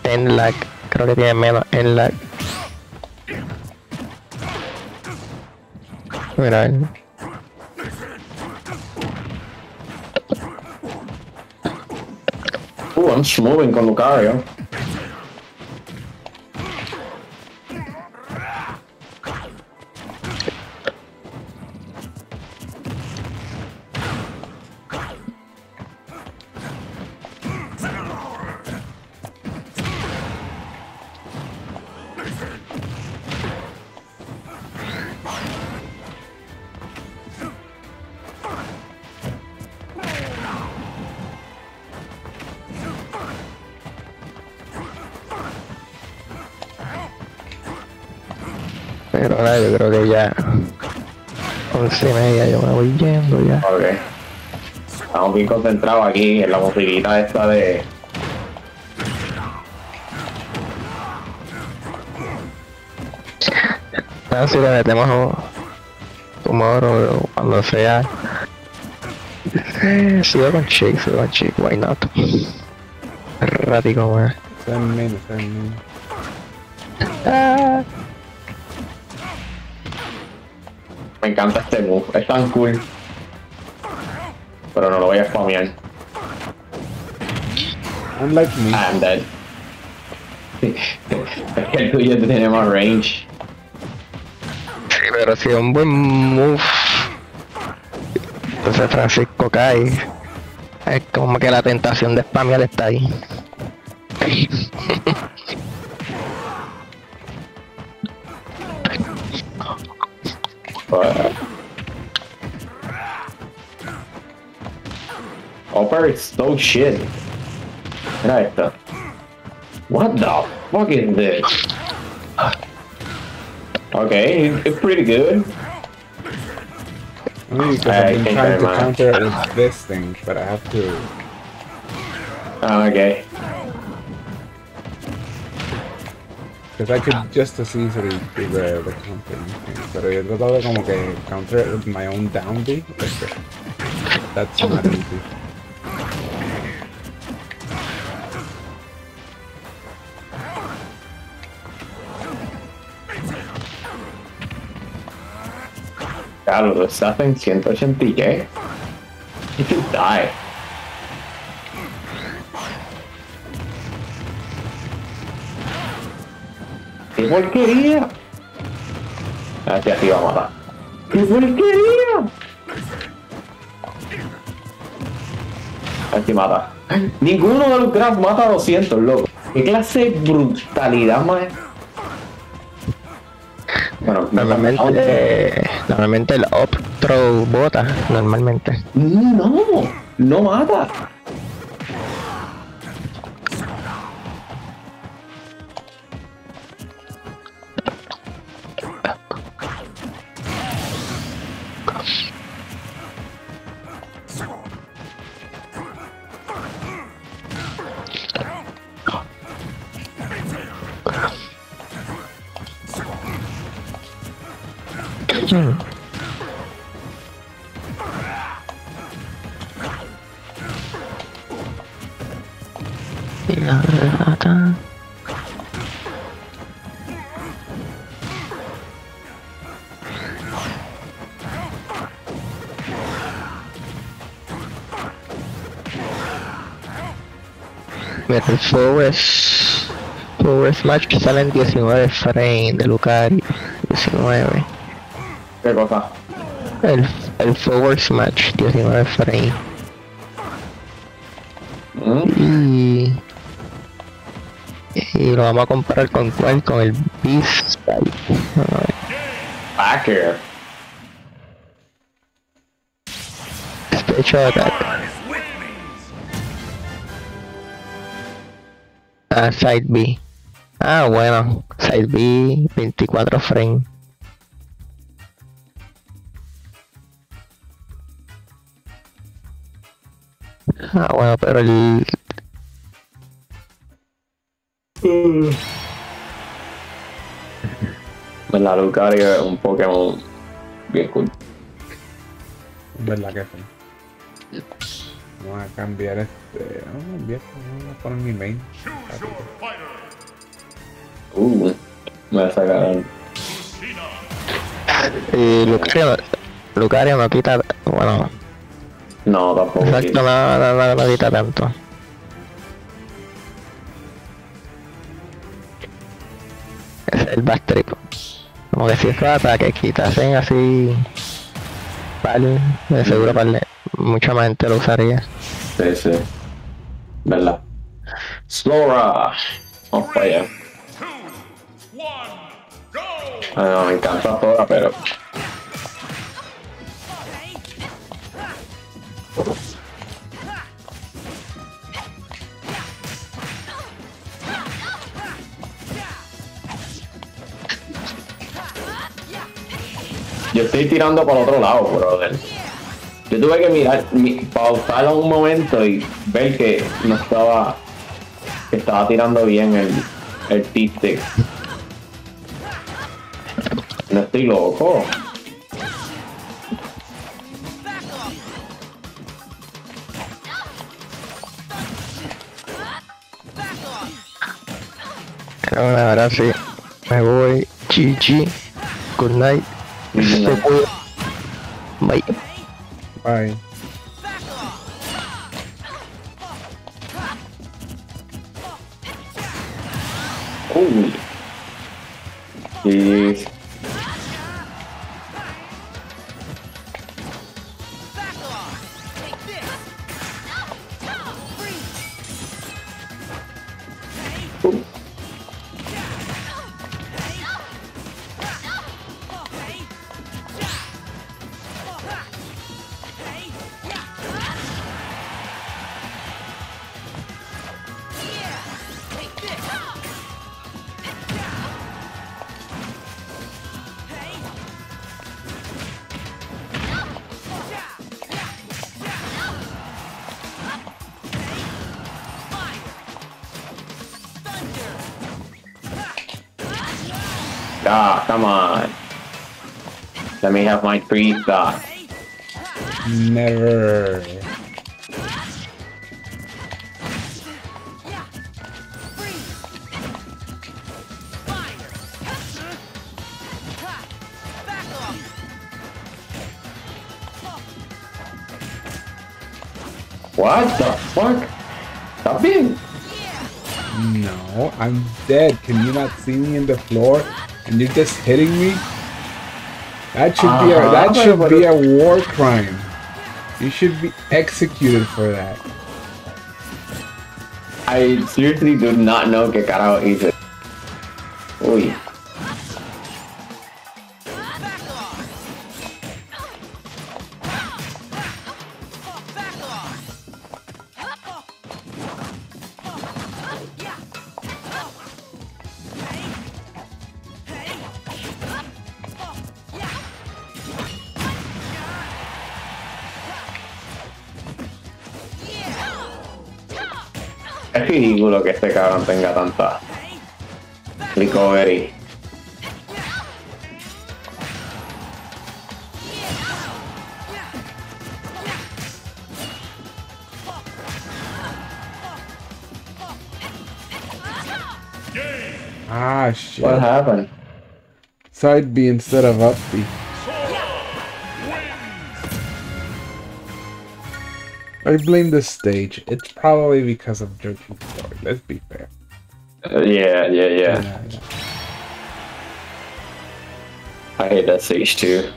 en lag creo que tiene menos en lag mira ver. Uh, I'm smoothing con Lucario. pero yendo ya Ok. Estamos bien concentrados aquí en la musiquita esta de. Ah, si le metemos humor o cuando sea. Eh, sigo con Chick, sigo con Chick, why not? Ratico más. 7 minutes, 7 minutes. Ah, Me encanta este move. Es tan cool. Pero no lo voy a spamear. Unlike me. I'm dead. es que el tuyo tiene más range. sí, pero si es un buen move. Entonces Francisco cae. Es como que la tentación de spamear está ahí. But... Upper is so shit. Mira esto. What the fuck is this? Okay, it's pretty good. I've been trying to uh, counter it with this thing, but I have to. Ah, okay. Because I could just as easily do the, the countering thing. Pero yo he tratado de como que counter it with my own down B. That's not easy. Claro, estás en 180 y qué? You die. ¡Qué porquería! Así así va a matar. ¡Qué porquería! Así mata. Ninguno de los Graf mata a 200, loco. ¿Qué clase de brutalidad más? Bueno, Normalmente, normalmente el up throw bota, normalmente. No, no mata. Mira, el forward, forward smash sale en 19 frames de Lucario. 19. ¿Qué cosa? El, el forward smash 19 frames. ¿Mm? Y, y lo vamos a comparar con cuál, con el Beast Backer. Special Attack. Ah, Side B. Ah, bueno. Side B, 24 frames. Ah, bueno, pero el... La Lucario es un Pokémon bien cool. ¿Verdad que sí? Vamos a cambiar este. Vamos a cambiar, vamos a poner mi main. Uh, me voy a sacar. Y Lucario, Lucario no quita... Bueno, No, tampoco. exacto, no, no, no, no quita tanto. Es el backtrip. Como que si es ataque, quitasen así... Vale, de seguro vale. Mucha más gente lo usaría. Sí, sí. ¿Verdad? Slora. Vamos para allá. Ah, no, me encanta toda, pero. Yo estoy tirando por otro lado, brother. Yo tuve que mirar, mi, pausarlo un momento y ver que no estaba, que estaba tirando bien el, el T-Stick. No estoy loco. Bueno, ahora sí. Me voy. GG. Good night. Se cuida. Bye. Bye. Uy. Y have my three star. Never. What the fuck? Stop being. No, I'm dead. Can you not see me in the floor? And you're just hitting me? That should be a that should be a war crime. You should be executed for that. I seriously do not know qué carajo Oh Uy. Tenga tanta recovery. Ah shit. What happened? Side B instead of up B. I blame the stage. It's probably because of Jerky Story. Let's be fair. Uh, yeah, yeah, yeah. Yeah, yeah. I hate that stage too.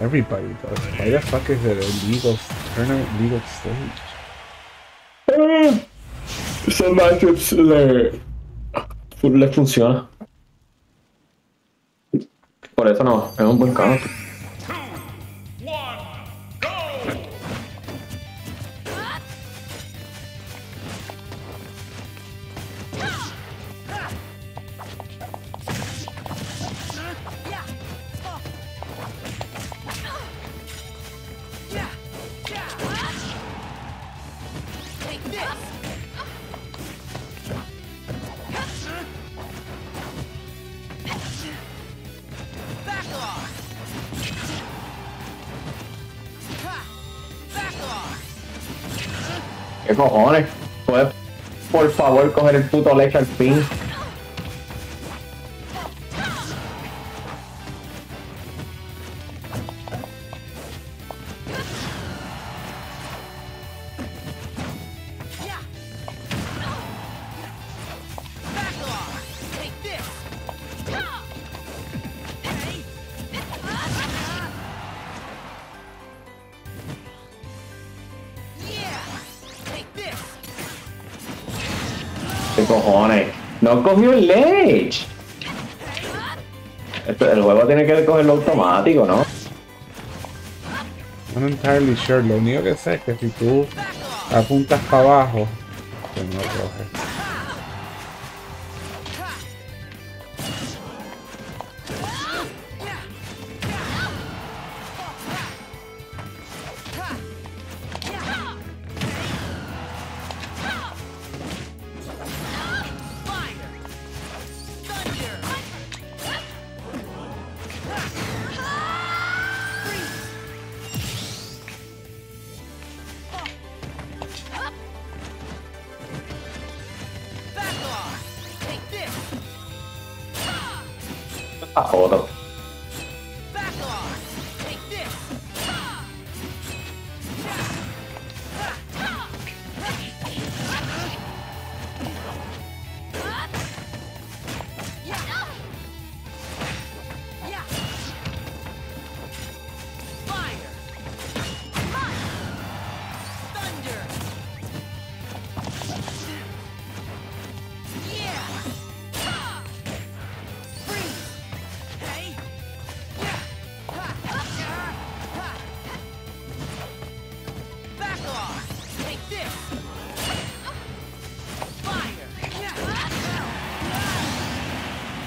Everybody does. Why the fuck is it a legal tournament legal stage? Esos matchups le, le funciona. Por eso no, es un buen counter. Cojones? ¿Puedes por favor coger el puto leche al fin? No cogió el ledge. El juego tiene que cogerlo automático, ¿no? Not entirely sure. Lo único que sé es que si tú apuntas para abajo, pues no coge.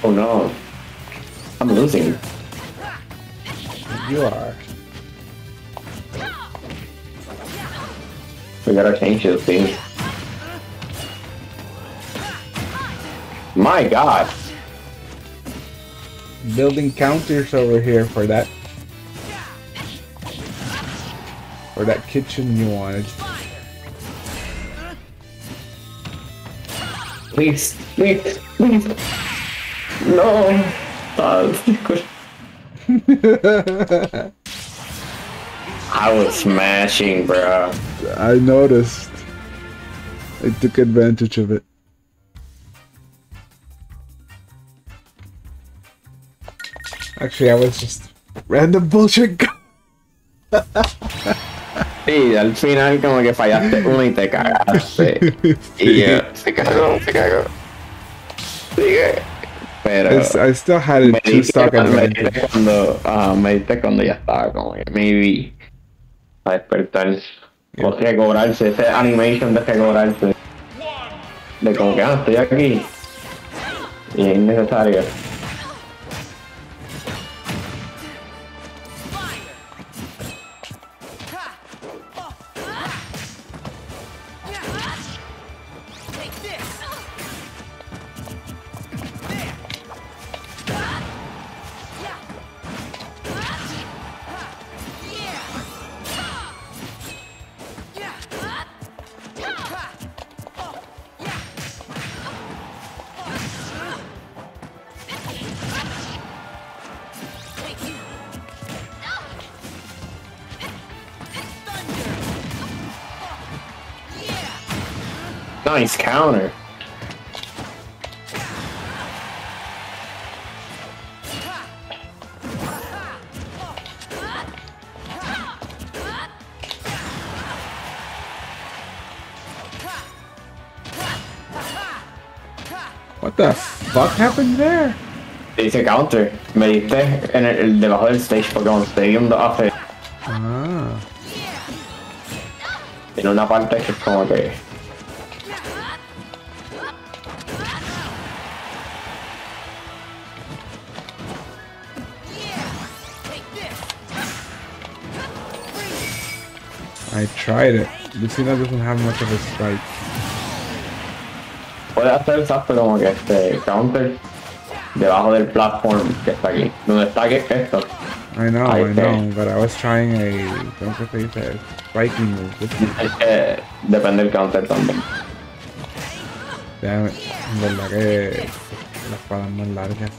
Oh no. I'm losing. You are. We got our change this thing. My god. Building counters over here for that. For that kitchen you wanted. Please, please, please. No. Ah, [laughs] I was smashing, bro. I noticed. I took advantage of it. Actually, I was just random bullshit. [laughs] Sí, al final como que fallaste uno y te cagaste. [laughs] Y yo, se cagó, se cagó. Sigue. Pero I, I still had me it two stock cuando, me advantage. diste cuando, ah, me diste cuando ya estaba como que maybe a despertar. O recobrarse, ese animation de recobrarse. De como que, ah, estoy aquí. Y es innecesario. Happened there? Dice counter. Me diste en el, el debajo del stage Pokémon Stadium 2 hace. Ah. Tiene una parte que es como que. I tried it. Lucina doesn't have much of a strike. Puede hacer exacto como que este counter debajo del platform que está aquí. Donde está que esto. I know, I I know, but I was trying a don't sé qué dice, striking move. Es que depende del counter también. Damn. En verdad que las espadas más largas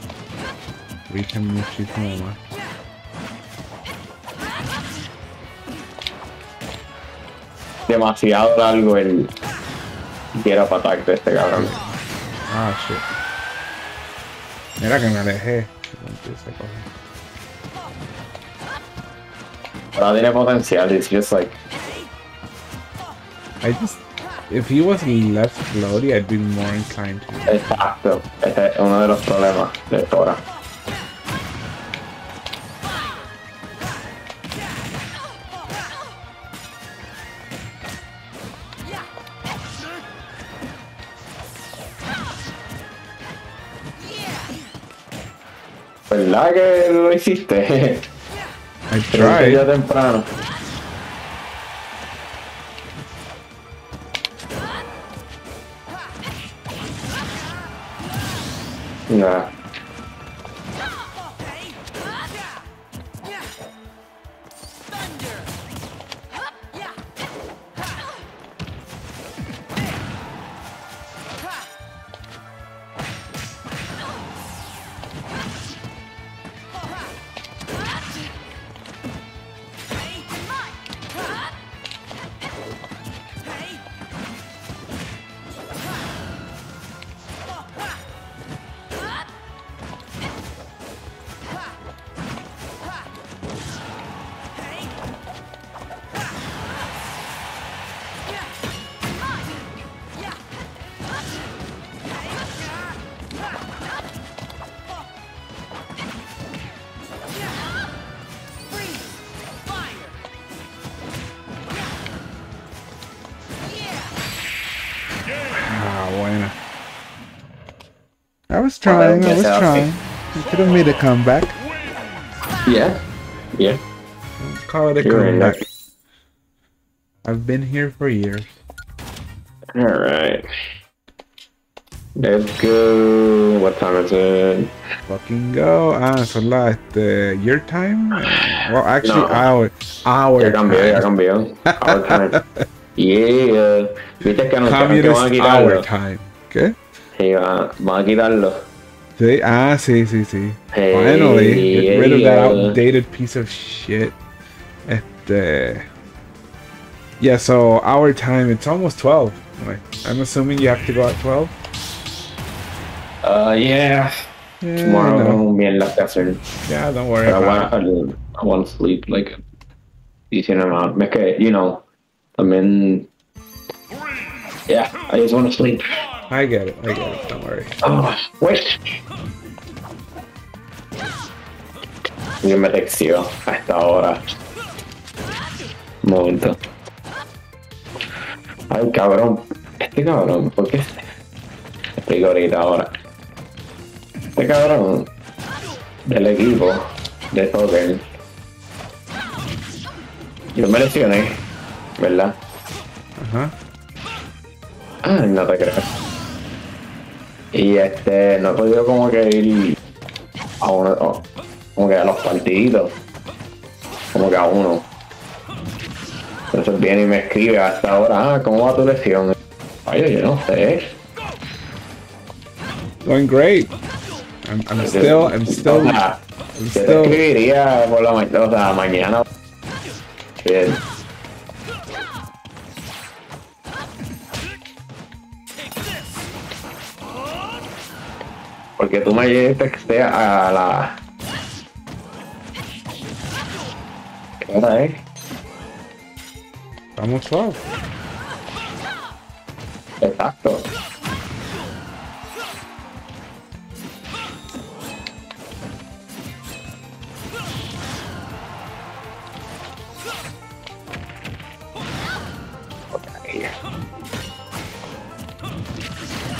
reachan muchísimo más. Demasiado largo el up attack de este cabrón. Ah, shit. Mira que me alejé. Empieza a coger. Ahora tiene potencial. It's just like. I just, if he was less floaty, I'd be more inclined to. Exacto. Ese es uno de los problemas de Sora. ¿Verdad que lo hiciste? I [laughs] que ya tried. temprano. Nah. Trying, I was Well, trying. I could have made a comeback. Yeah. Yeah. Call it a You're right. comeback. I've been here for years. Alright. Let's go. What time is it? Fucking go. Ah, son las este, your time. [sighs] Well, actually, No. our our Ya cambió, ya time. cambió. Our time. [laughs] Yeah. Viste que anunciaron que van a Communist quitarlo. our time. ¿Qué? Sí, van, van a quitarlo. Ah, sí, sí, sí. Hey, Finally, get rid of that outdated piece of shit. Este. Yeah, so our time, it's almost 12. Like, I'm assuming you have to go at 12? Uh, yeah. Yeah, Tomorrow, no. mierda que hacer. Yeah, don't worry But I about want, it. I want to sleep like a decent amount. Es que, you know, también. Yeah, I just want to sleep. I get it, I get it, don't worry. Oh, wait. Yo me texteo a esta hora. Un momento. Ay, cabrón. Este cabrón, ¿por qué? Estoy ahorita ahora. Este cabrón del equipo de soccer. Yo me lesioné, ¿verdad? Ajá. Ah, no te creo. Y este, no he podido como que ir a uno, como que a los partidos. Como que a uno. Entonces viene y me escribe hasta ahora, ah, ¿cómo va tu lesión? Oye, yo no sé. Going great. I'm, I'm still, I'm still, I'm yo te still, escribiría por la mañana, o sea, mañana. Bien. Porque tú me texteas a la... ¿Qué hora es? almost 12. Exacto.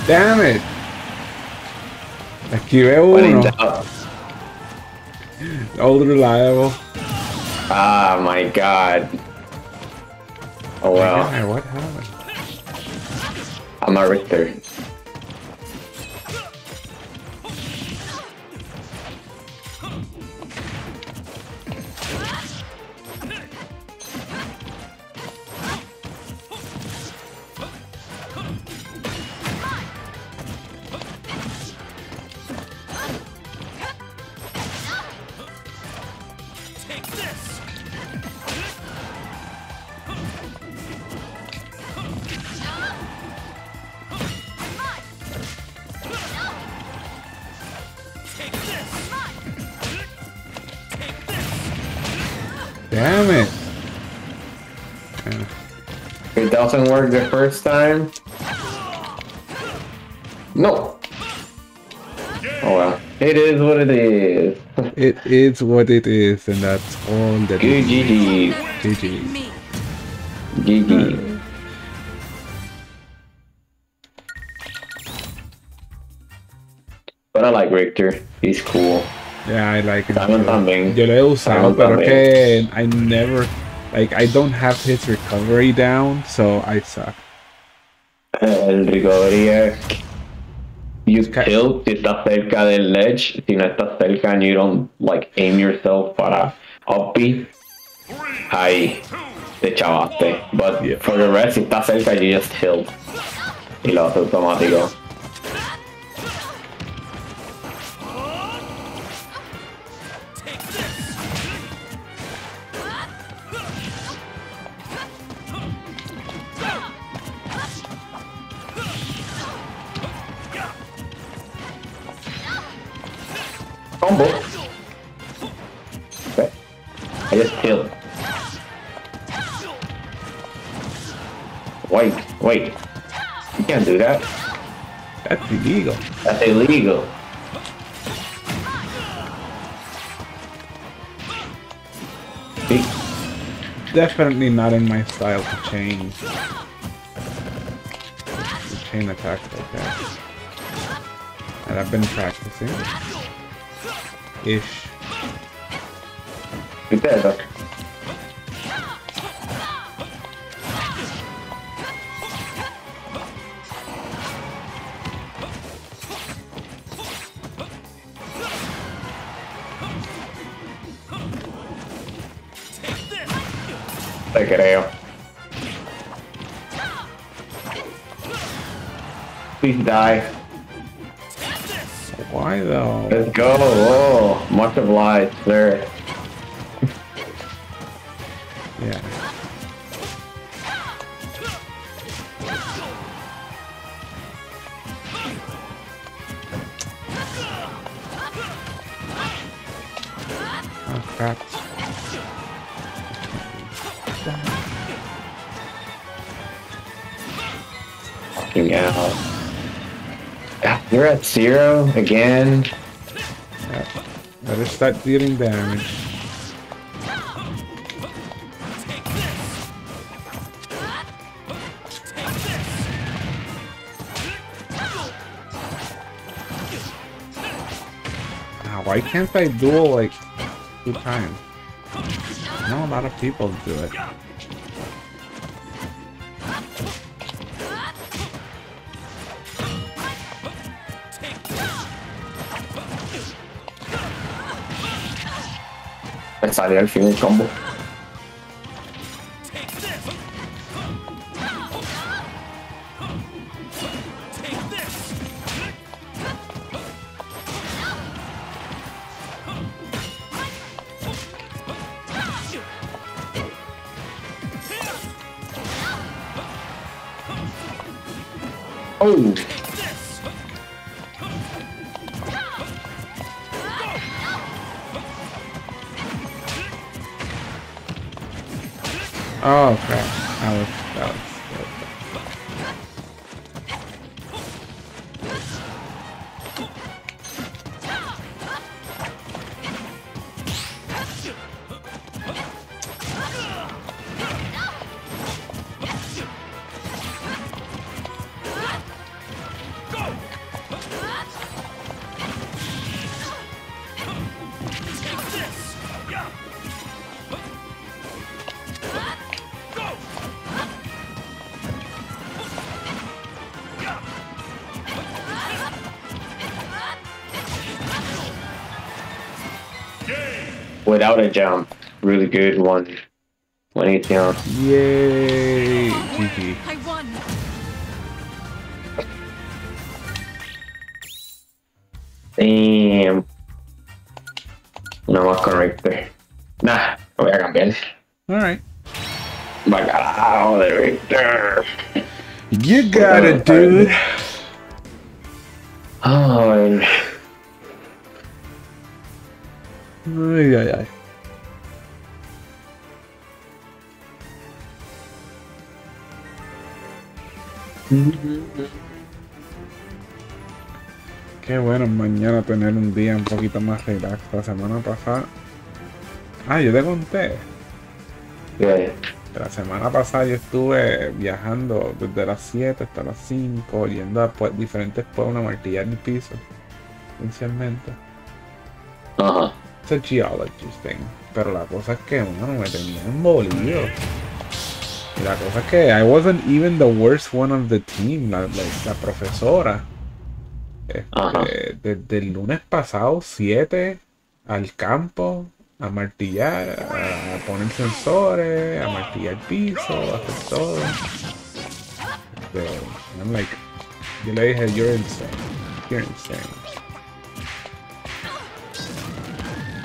Damn it. Buen uno. Old reliable. Ah, my God. Oh well, Yeah, what happened? I'm a Richter. If it doesn't work the first time. No. Oh well. It is what it is. [laughs] It is what it is, and that's all that is. GG. GG. Me. GG. But I like Richter. He's cool. Yeah, I like it. Simon too. también. Yo lo he usado, pero que I never, like, I don't have his recovery down, so I suck. El recovery es. You tilt si estás cerca del ledge. Si no estás cerca and you don't like aim yourself para up B, ahí te chavaste. But Yeah. for the rest, si estás cerca, you just tilt. Y lo hace automático. Illegal. See? Definitely not in my style to chain. To chain attacks like that. And I've been practicing. Ish. ¿Viste eso? Te creo. Please die. Why though? Let's go. Oh, much obliged, sir. At zero again. Better start dealing damage. Ah, why can't I duel like two times? Know a lot of people do it. Me salió al fin el combo. Without a jump. Really good one. When he's down. Yay! GG. I won. Damn. Una más con Richter. Nah, lo voy a cambiar. Alright. Bacalao de Richter. You got it, dude. Tener un día un poquito más relax. La semana pasada. Ah, yo te conté. yeah. La semana pasada yo estuve viajando desde las 7 hasta las 5, yendo a pue- diferentes pueblos a martillar el piso. Esencialmente. Ajá. Es a geologist thing. Pero la cosa es que, mano, me tenían molido. Y la cosa es que I wasn't even the worst one of the team. La, la, la profesora. Este, desde el lunes pasado, 7 al campo, a martillar, a, poner sensores, a martillar piso, a hacer todo. Este, I'm like, yo le dije, you're insane. You're insane.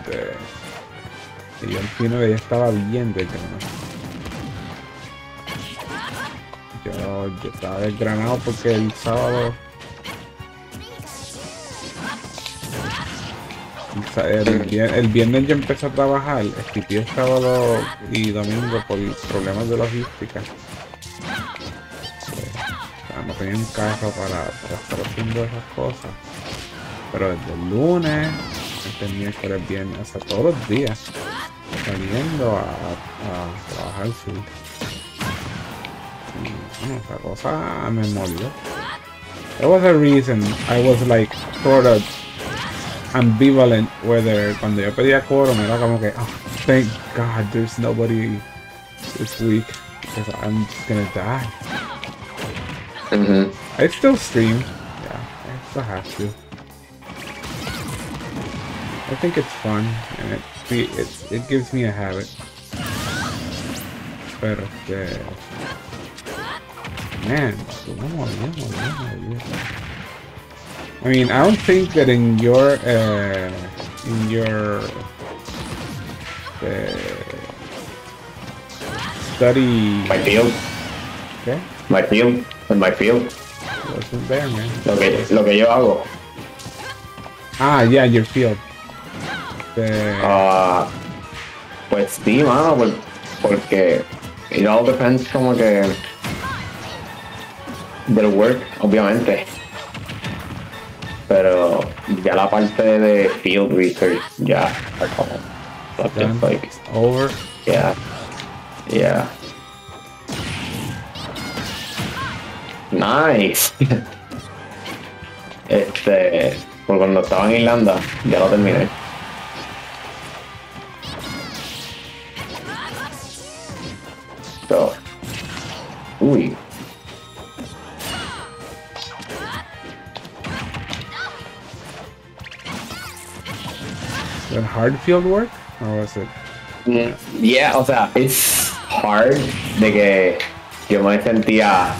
Este, y yo al fin ella estaba bien desgranado. Yo, yo estaba desgranado porque el sábado el viernes yo empecé a trabajar, esquipé el sábado y domingo por problemas de logística. No tenía un carro para, para estar haciendo esas cosas. Pero desde el lunes, este miércoles, viernes, hasta todos los días, saliendo a, trabajar. Y bueno, esa cosa me molió. There was a reason I was like of ambivalent whether cuando yo pedía quórum era como que oh thank god there's nobody this week because I'm just gonna die. Mhm. I still stream. Yeah, I still have to. I think it's fun and it it, it gives me a habit. Pero man, no, no, no, no. I mean, I don't think that in your uh, in your uh, study My field. okay, My field. En my field. wasn't there, man. Lo que, lo que yo hago. Ah, yeah, your field. Ah, Pues sí, mano, por- porque it all depends como que del work, obviamente. Pero ya la parte de field research ya está como like Over. yeah. Yeah. Nice. [laughs] Este, por cuando estaba en Irlanda, ya lo terminé. So, uy, The hard field work? Or was it? Mm, Yeah, o sea, it's hard de que yo me sentía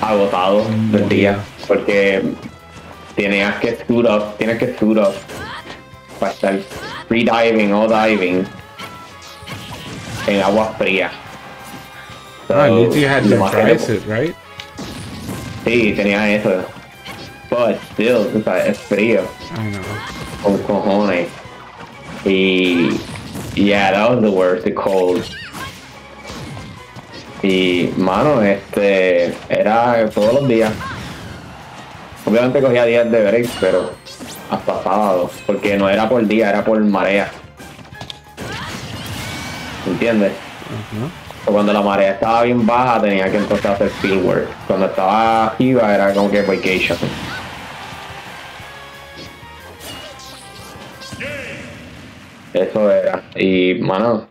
agotado del día porque tenías que scoot up, tienes que scoot up para estar free diving o diving en agua fría. So, Ah, at you had to que- it, right? Sí, tenía eso. But still, o sea, es frío. I know. Con cojones. Y yeah, that was the worst, the cold. Y mano, este era todos los días. Obviamente cogía días de break, pero hasta sábado, porque no era por día, era por marea. ¿Entiendes? O Cuando la marea estaba bien baja tenía que entonces hacer fieldwork. Cuando estaba arriba era como que vacation. Eso era. Y, mano,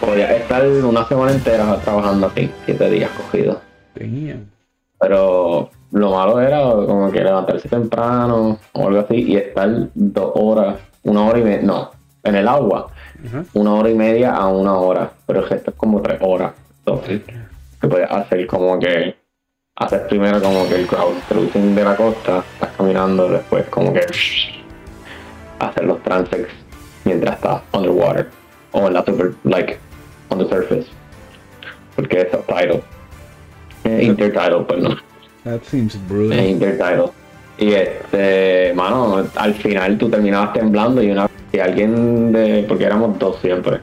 podía estar una semana entera trabajando así, siete días cogidos. Damn. Pero lo malo era como que levantarse temprano o algo así y estar dos horas, una hora y media, no, en el agua, una hora y media a una hora, pero el resto es como tres horas. Entonces, que puedes hacer como que, hacer primero como que el crowd cruising de la costa, estás caminando, después como que hacer los transects mientras estás underwater o en la super, like, on the surface. Porque es subtitle. Eh, intertitle, pues no. That seems intertitle. Y este, mano, al final tú terminabas temblando y una si alguien de, porque éramos dos siempre,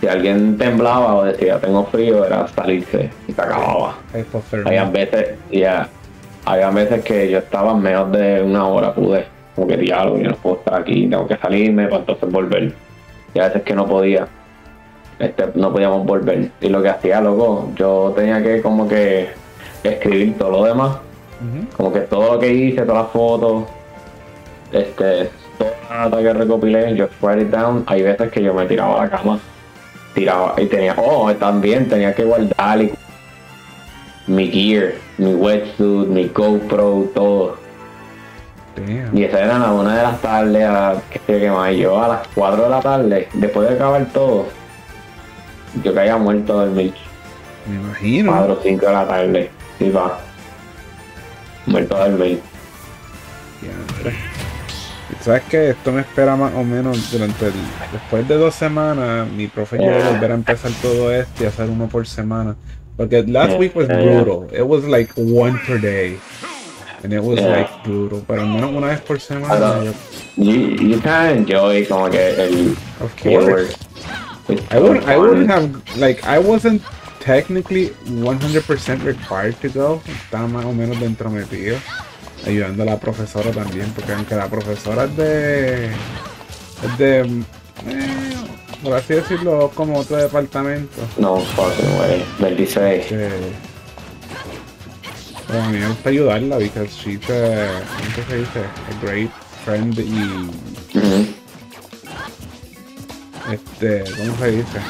si alguien temblaba o decía tengo frío, era salirse y se acababa. Había veces, ya, había veces que yo estaba en menos de una hora, pude, como que diálogo, yo no puedo estar aquí, tengo que salirme para entonces volver. Y a veces que no podía, este, no podíamos volver. Y lo que hacía, loco, yo tenía que como que escribir todo lo demás, como que todo lo que hice, todas las fotos, este, toda la data que recopilé, yo write it down. Hay veces que yo me tiraba a la cama, tiraba y tenía, oh, también tenía que guardar y- mi gear, mi wetsuit, mi GoPro, todo. Damn. Y esa era a una de las tardes, a, que sé qué más, y yo a las 4 de la tarde, después de acabar todo, yo caía muerto a dormir. Me imagino. 4 o 5 de la tarde, sí va. Muerto a dormir. Y ¿Sabes qué? Esto me espera más o menos durante el... Después de dos semanas, mi profe quiere Yeah. volver a empezar todo esto y hacer uno por semana. Porque last Yeah, week was yeah. brutal. It was like one per day. And it was Yeah. like brutal. Pero al menos una vez por semana. You, you can enjoy como que el Of course. I wouldn't, I wouldn't have, like, I wasn't technically 100% required to go. Estaba más o menos de entrometido. Ayudando a la profesora también, porque aunque la profesora es de. es de. eh, por así decirlo, como otro departamento. No fucking way. 26. Que, pero me gusta ayudarla, because she's a. ¿Cómo que se dice? A great friend y. Este, ¿cómo se dice?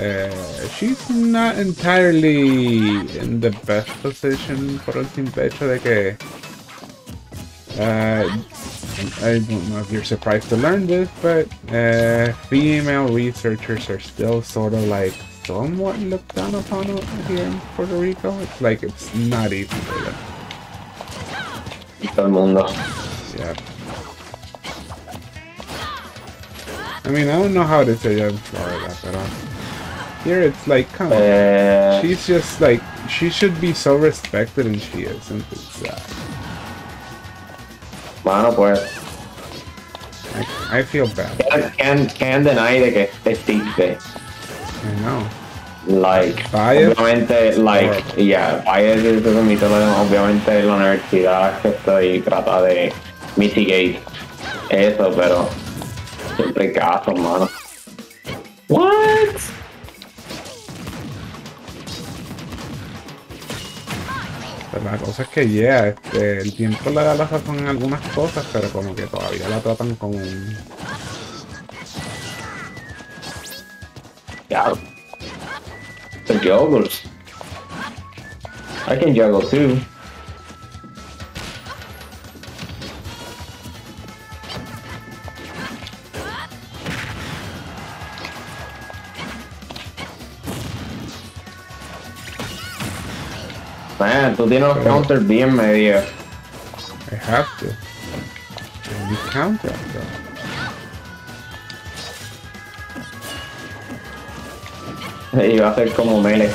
Eh, she's not entirely in the best position por el simple hecho de que uh, I don't know if you're surprised to learn this, but uh, female researchers are still sort of like somewhat looked down upon here in Puerto Rico. It's like it's not easy for them. Todo el mundo. Yeah. I mean, I don't know how it is allá in Florida, but uh, here it's like, come on. Eh, She's just like, she should be so respected and she isn't. It's sad. mano, pues. I, I feel bad. Can't, can't, can't deny de que existe. I know. Like, Bias? obviamente, like, yeah, bias es un mito, obviamente en la universidad que estoy trata de mitigate eso, pero siempre hay casos, mano. What? Pero la cosa es que, yeah, este, el tiempo le da la razón en algunas cosas, pero como que todavía la tratan como un... Yeah. The juggles. I can juggle too. Man, tú tienes los counters bien medio. I have to. You counter, though. [laughs] Y va a ser como melee.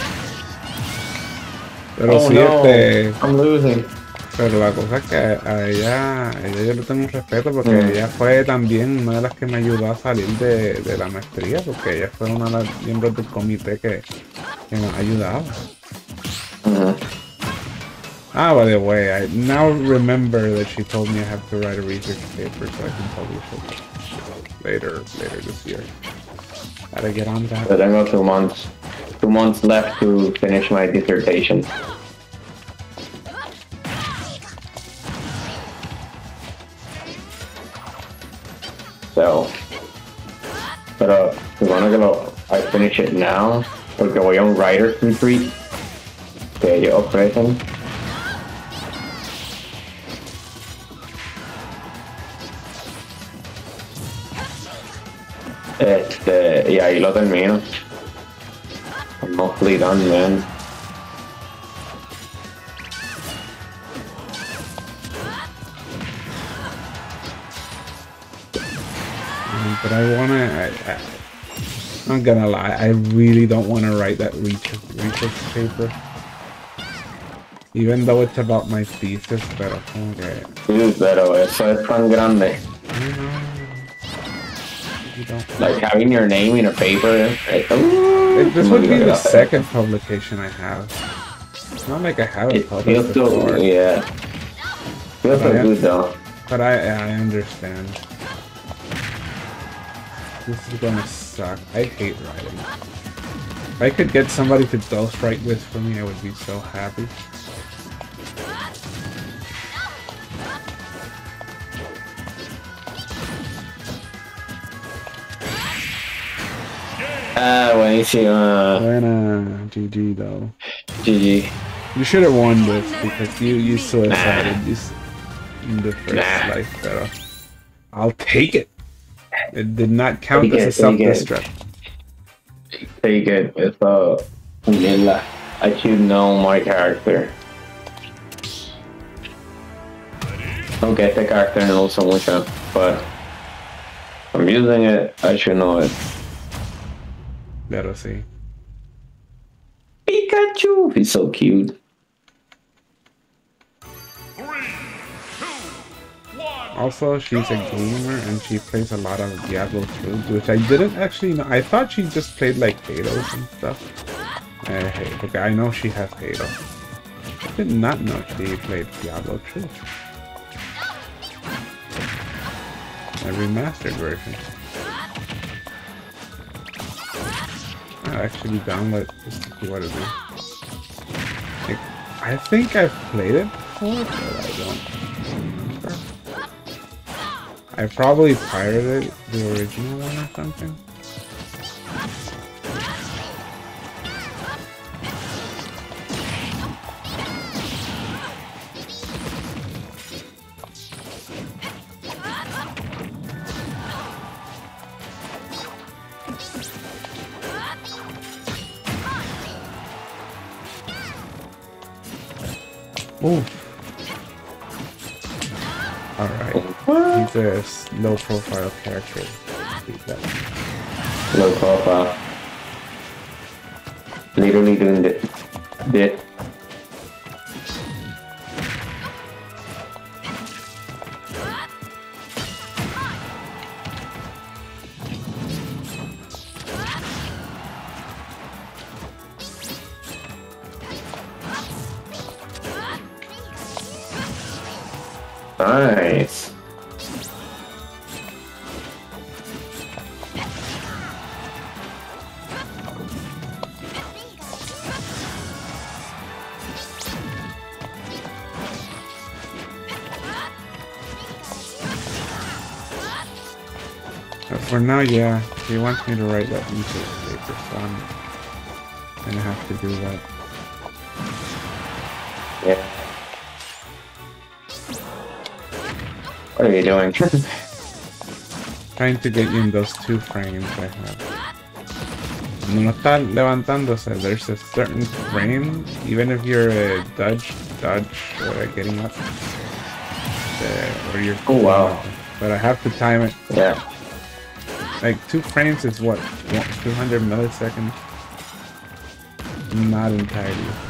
Pero oh sí, no, este... I'm losing. Pero la cosa es que a ella, a ella yo le tengo un respeto porque Mm. ella fue también una de las que me ayudó a salir de, de la maestría, porque ella fue una de las miembros del comité que, que me ha ayudado. Mhm. Ah, by the way, I now remember that she told me I have to write a research paper so I can publish it later, later this year. Gotta get on that. Yo tengo two months, two months left to finish my dissertation. So, pero bueno que lo, I finish it now, porque voy a un writer's retreat que ellos ofrecen. Este, y ahí lo termino. I'm mostly done, man. Um, But I wanna, I, I, I'm gonna lie, I really don't wanna write that research, research paper. Even though it's about my thesis, pero como que, Dude, pero eso es tan grande. You don't Like having your name in a paper. Like, It, this would be the second publication I have. It's not like I haven't It published feels so, before, yeah. Feels so Yeah. good though. but I I understand. This is gonna suck. I hate writing. If I could get somebody to ghostwrite this for me, I would be so happy. Ah, buenísima. Buena, GG though. GG. You should have won this because you you suicided this in the first Nah. life, pero I'll take it. It did not count Take as a it, take it. self-destruct. Take it. Eso. Mierda. I should know my character. Aunque este character no lo uso mucho, but I'm using it, I should know it. Pero sí. Pikachu! He's so cute. Three, two, one. Also, she's a gamer and she plays a lot of Diablo 2, which I didn't actually know. I thought she just played like Halos and stuff. Uh, hey, okay, I know she has Halo. I did not know she played Diablo 2. A remastered version. I actually download just to see what it is. Like, I think I've played it before, but I don't remember. I probably pirated the original one or something. Profile character. Low profile. Literally doing this. Now, yeah, he wants me to write that research paper, so I'm gonna have to do that. Yeah. What are you doing? [laughs] Trying to get you in those two frames I have. No está levantándose, there's a certain frame, even if you're a dodge, dodge, or getting up, uh, or you're. Oh, wow. But I have to time it. yeah. Like two frames is what, 200 milliseconds. Not entirely.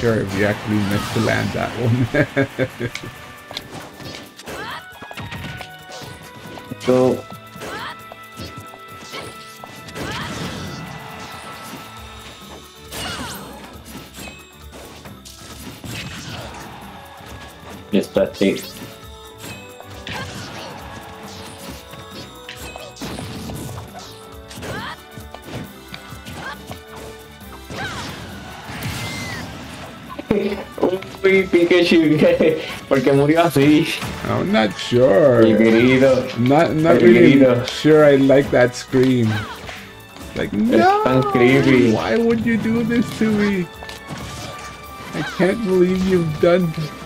Sure if you actually missed to land that one. [laughs] So. Just that Uy, Pikachu, ¿por qué murió así? I'm not sure. Mi querido. Not not Ay, really querido. sure I like that scream. Like no, creepy. why would you do this to me? I can't believe you've done. this.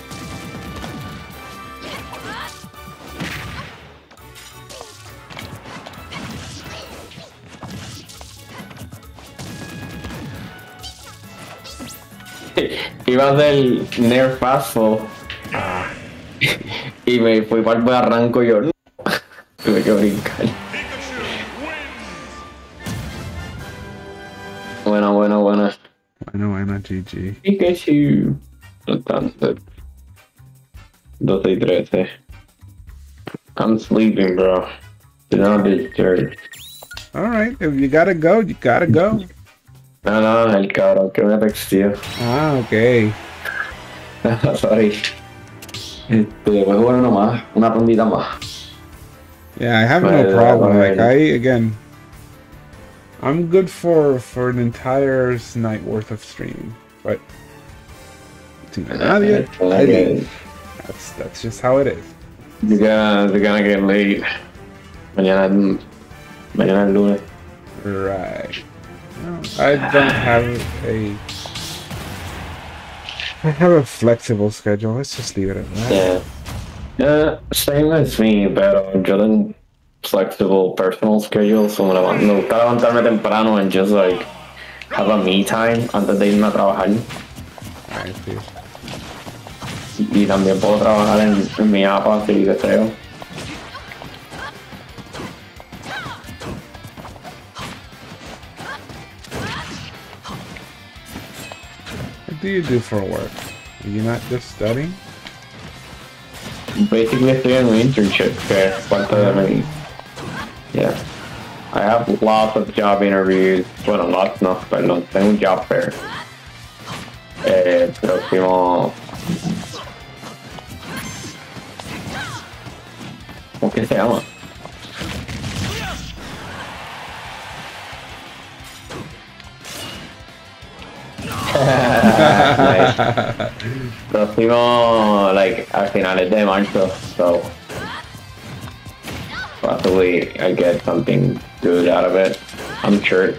Iba a hacer Nerf Fastball. Ah. [laughs] Y me fui para el barranco y yo no. [laughs] Tuve que brincar. Pikachu wins. Buena, buena, buena. Bueno, bueno, GG. Pikachu. No tanto. 12 y 13. I'm sleeping, bro. Do not disturb. All right, if you gotta go, you gotta go. No, no, el cabrón que me texteó. Ah, okay. [laughs] Sorry. Este, voy a jugar una más, una rondita más. Yeah, I have no problem. Like. I again, I'm good for for an entire night worth of streaming, but nadie, nadie. That's that's just how it is. You're gonna, you're gonna get late. Mañana, mañana es lunes. Right. No, I don't have a. I have a flexible schedule. Let's just leave it at that. Yeah. Yeah, same as me, pero yo tengo flexible personal schedule, so me, levan- me gusta levantarme temprano and just like have a me time antes de irme a trabajar. I see. Y también puedo trabajar en, en mi app si deseo. Do you do for work? Are you not just studying? Basically estoy en un internship que es parte de mi... Yeah. I have lots of job interviews. Bueno, lots no, perdón. Tengo un job fair. Eh, próximo... ¿Cómo que se llama? Nice. Próximo, like, a finales de marzo, so possibly I get something good out of it. I'm sure.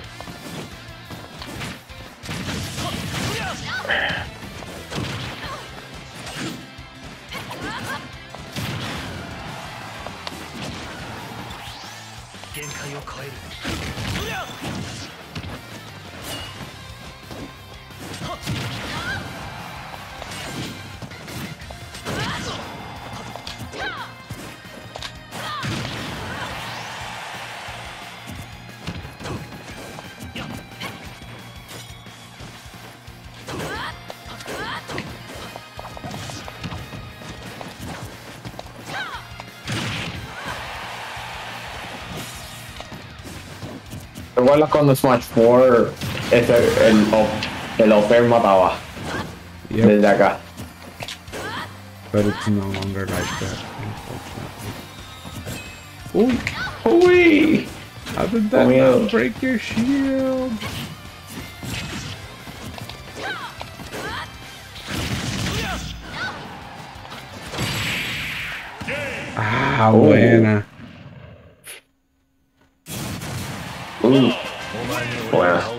¿Recuerdas cuando Smash 4 ese, el, op- el Oper mataba Yep, desde acá? but it's no longer like that, unfortunately. Uy, ¡Uy! how did that Oh, not break your shield? Ah, Oh. buena.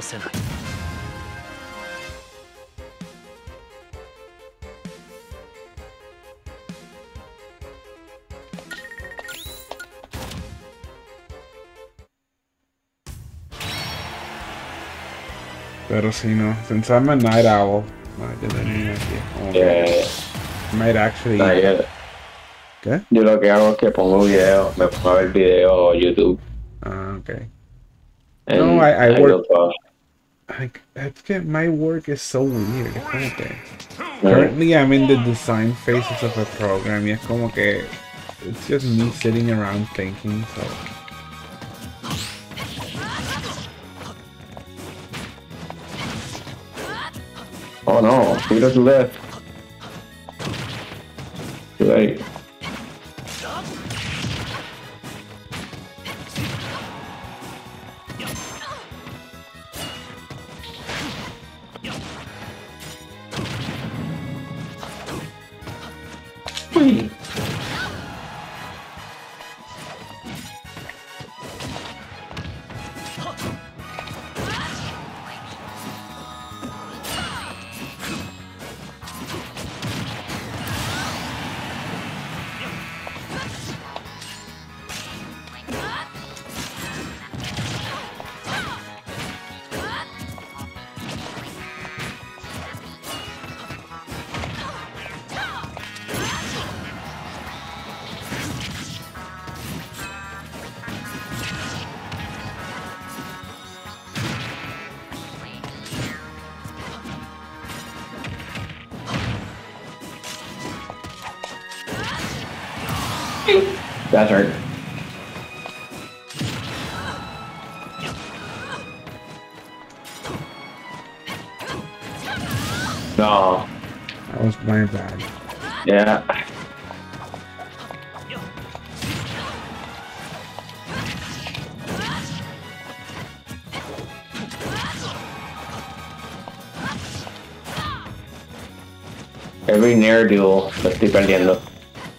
せない Pero si no, pensarme en Night Owl. No, yo tenía aquí. Como que Eh, might actually. nah, yo, ¿Qué? yo lo que hago es que pongo videos, me pongo a ver videos YouTube. Ah, okay. en- No, I- I ahí work- Like, es que my work is so weird. Es como que. eh, Currently, I'm in the design phases of a program. Y es como que. It's just me sitting around thinking. So. Oh no, Peter to death. Too late. Duel lo estoy perdiendo.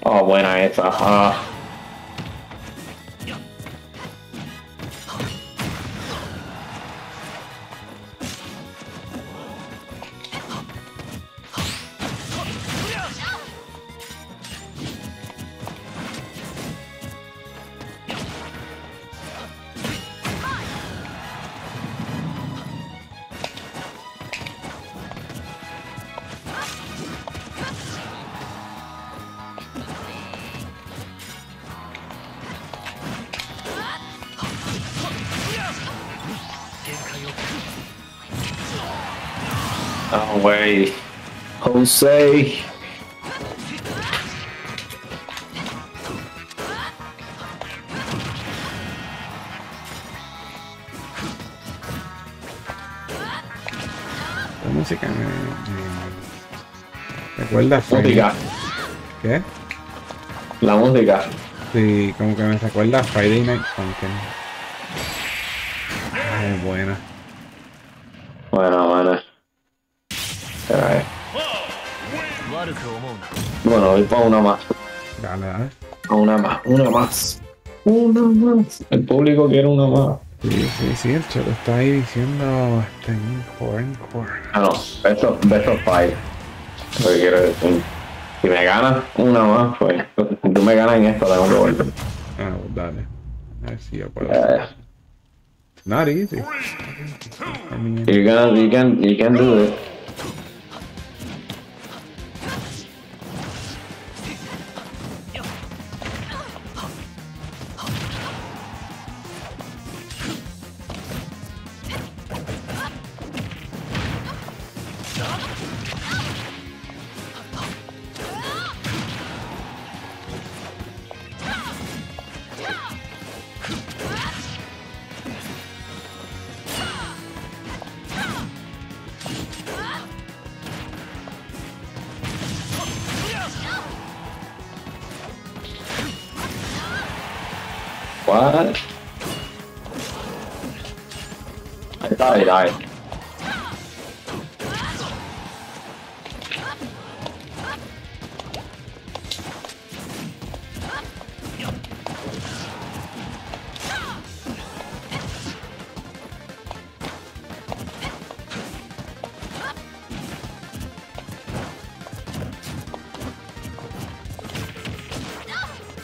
Oh, buena esa. Oh, wait. Jose. La música me. me- recuerda a. Música. ¿Qué? La música. Sí, como que me recuerda a Friday Night Funkin'. Ay, buena. Bueno, Bueno, voy para una más. Dale, dale. Una más. Una más. Una más. El público quiere una más. Sí, sí, sí, el cholo está ahí diciendo este encore, encore. Ah, no. Beso, beso five. Lo que quiero decir. Si me ganas una más, pues. Si tú me ganas en esto, tengo que volver. Ah, pues dale. A ver si yo puedo. Yeah. Not easy. I mean, You can, you can, you can do it.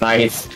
Nice.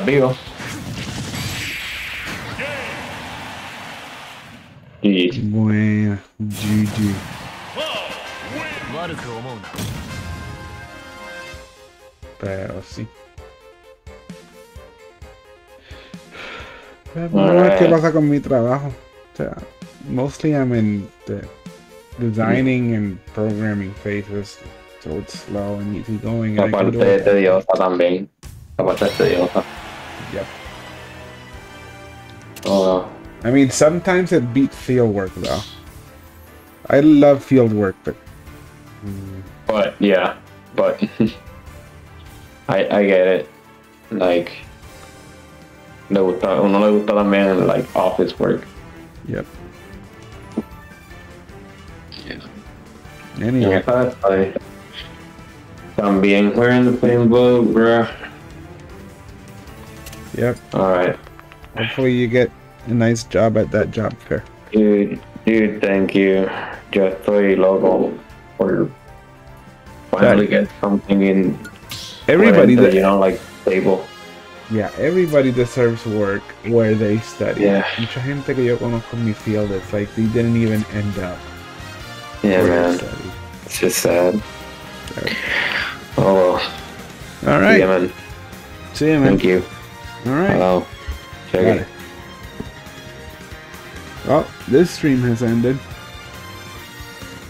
estás vivo. Y... Buena, GG. Pero sí. Vamos a ver qué pasa con mi trabajo. O sea, mostly I'm in the designing and programming phases, so it's slow and easy going. La parte tediosa también. La parte tediosa. Yep. Oh, I mean, sometimes it beats field work though. I love field work, but mm, but yeah, but [laughs] I I get it. Like le gusta, uno le gusta también like office work. yep. Y Anyway, esa está- También we're in the same boat, bro. Yep. Alright. Hopefully you get a nice job at that job fair. Dude, dude, thank you. Yo estoy loco por finally Right. get something in Everybody that you know like stable. Yeah, everybody deserves work where they study. Yeah. Mucha gente que yo conozco en mi field, it's like they didn't even end up Yeah, man. It's just sad. Right. Oh well. All right. Yeah, man. See you, man. Thank you. All right. Hello. Check Got it. it. Well, this stream has ended.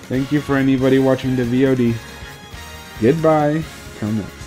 Thank you for anybody watching the VOD. Goodbye. Come next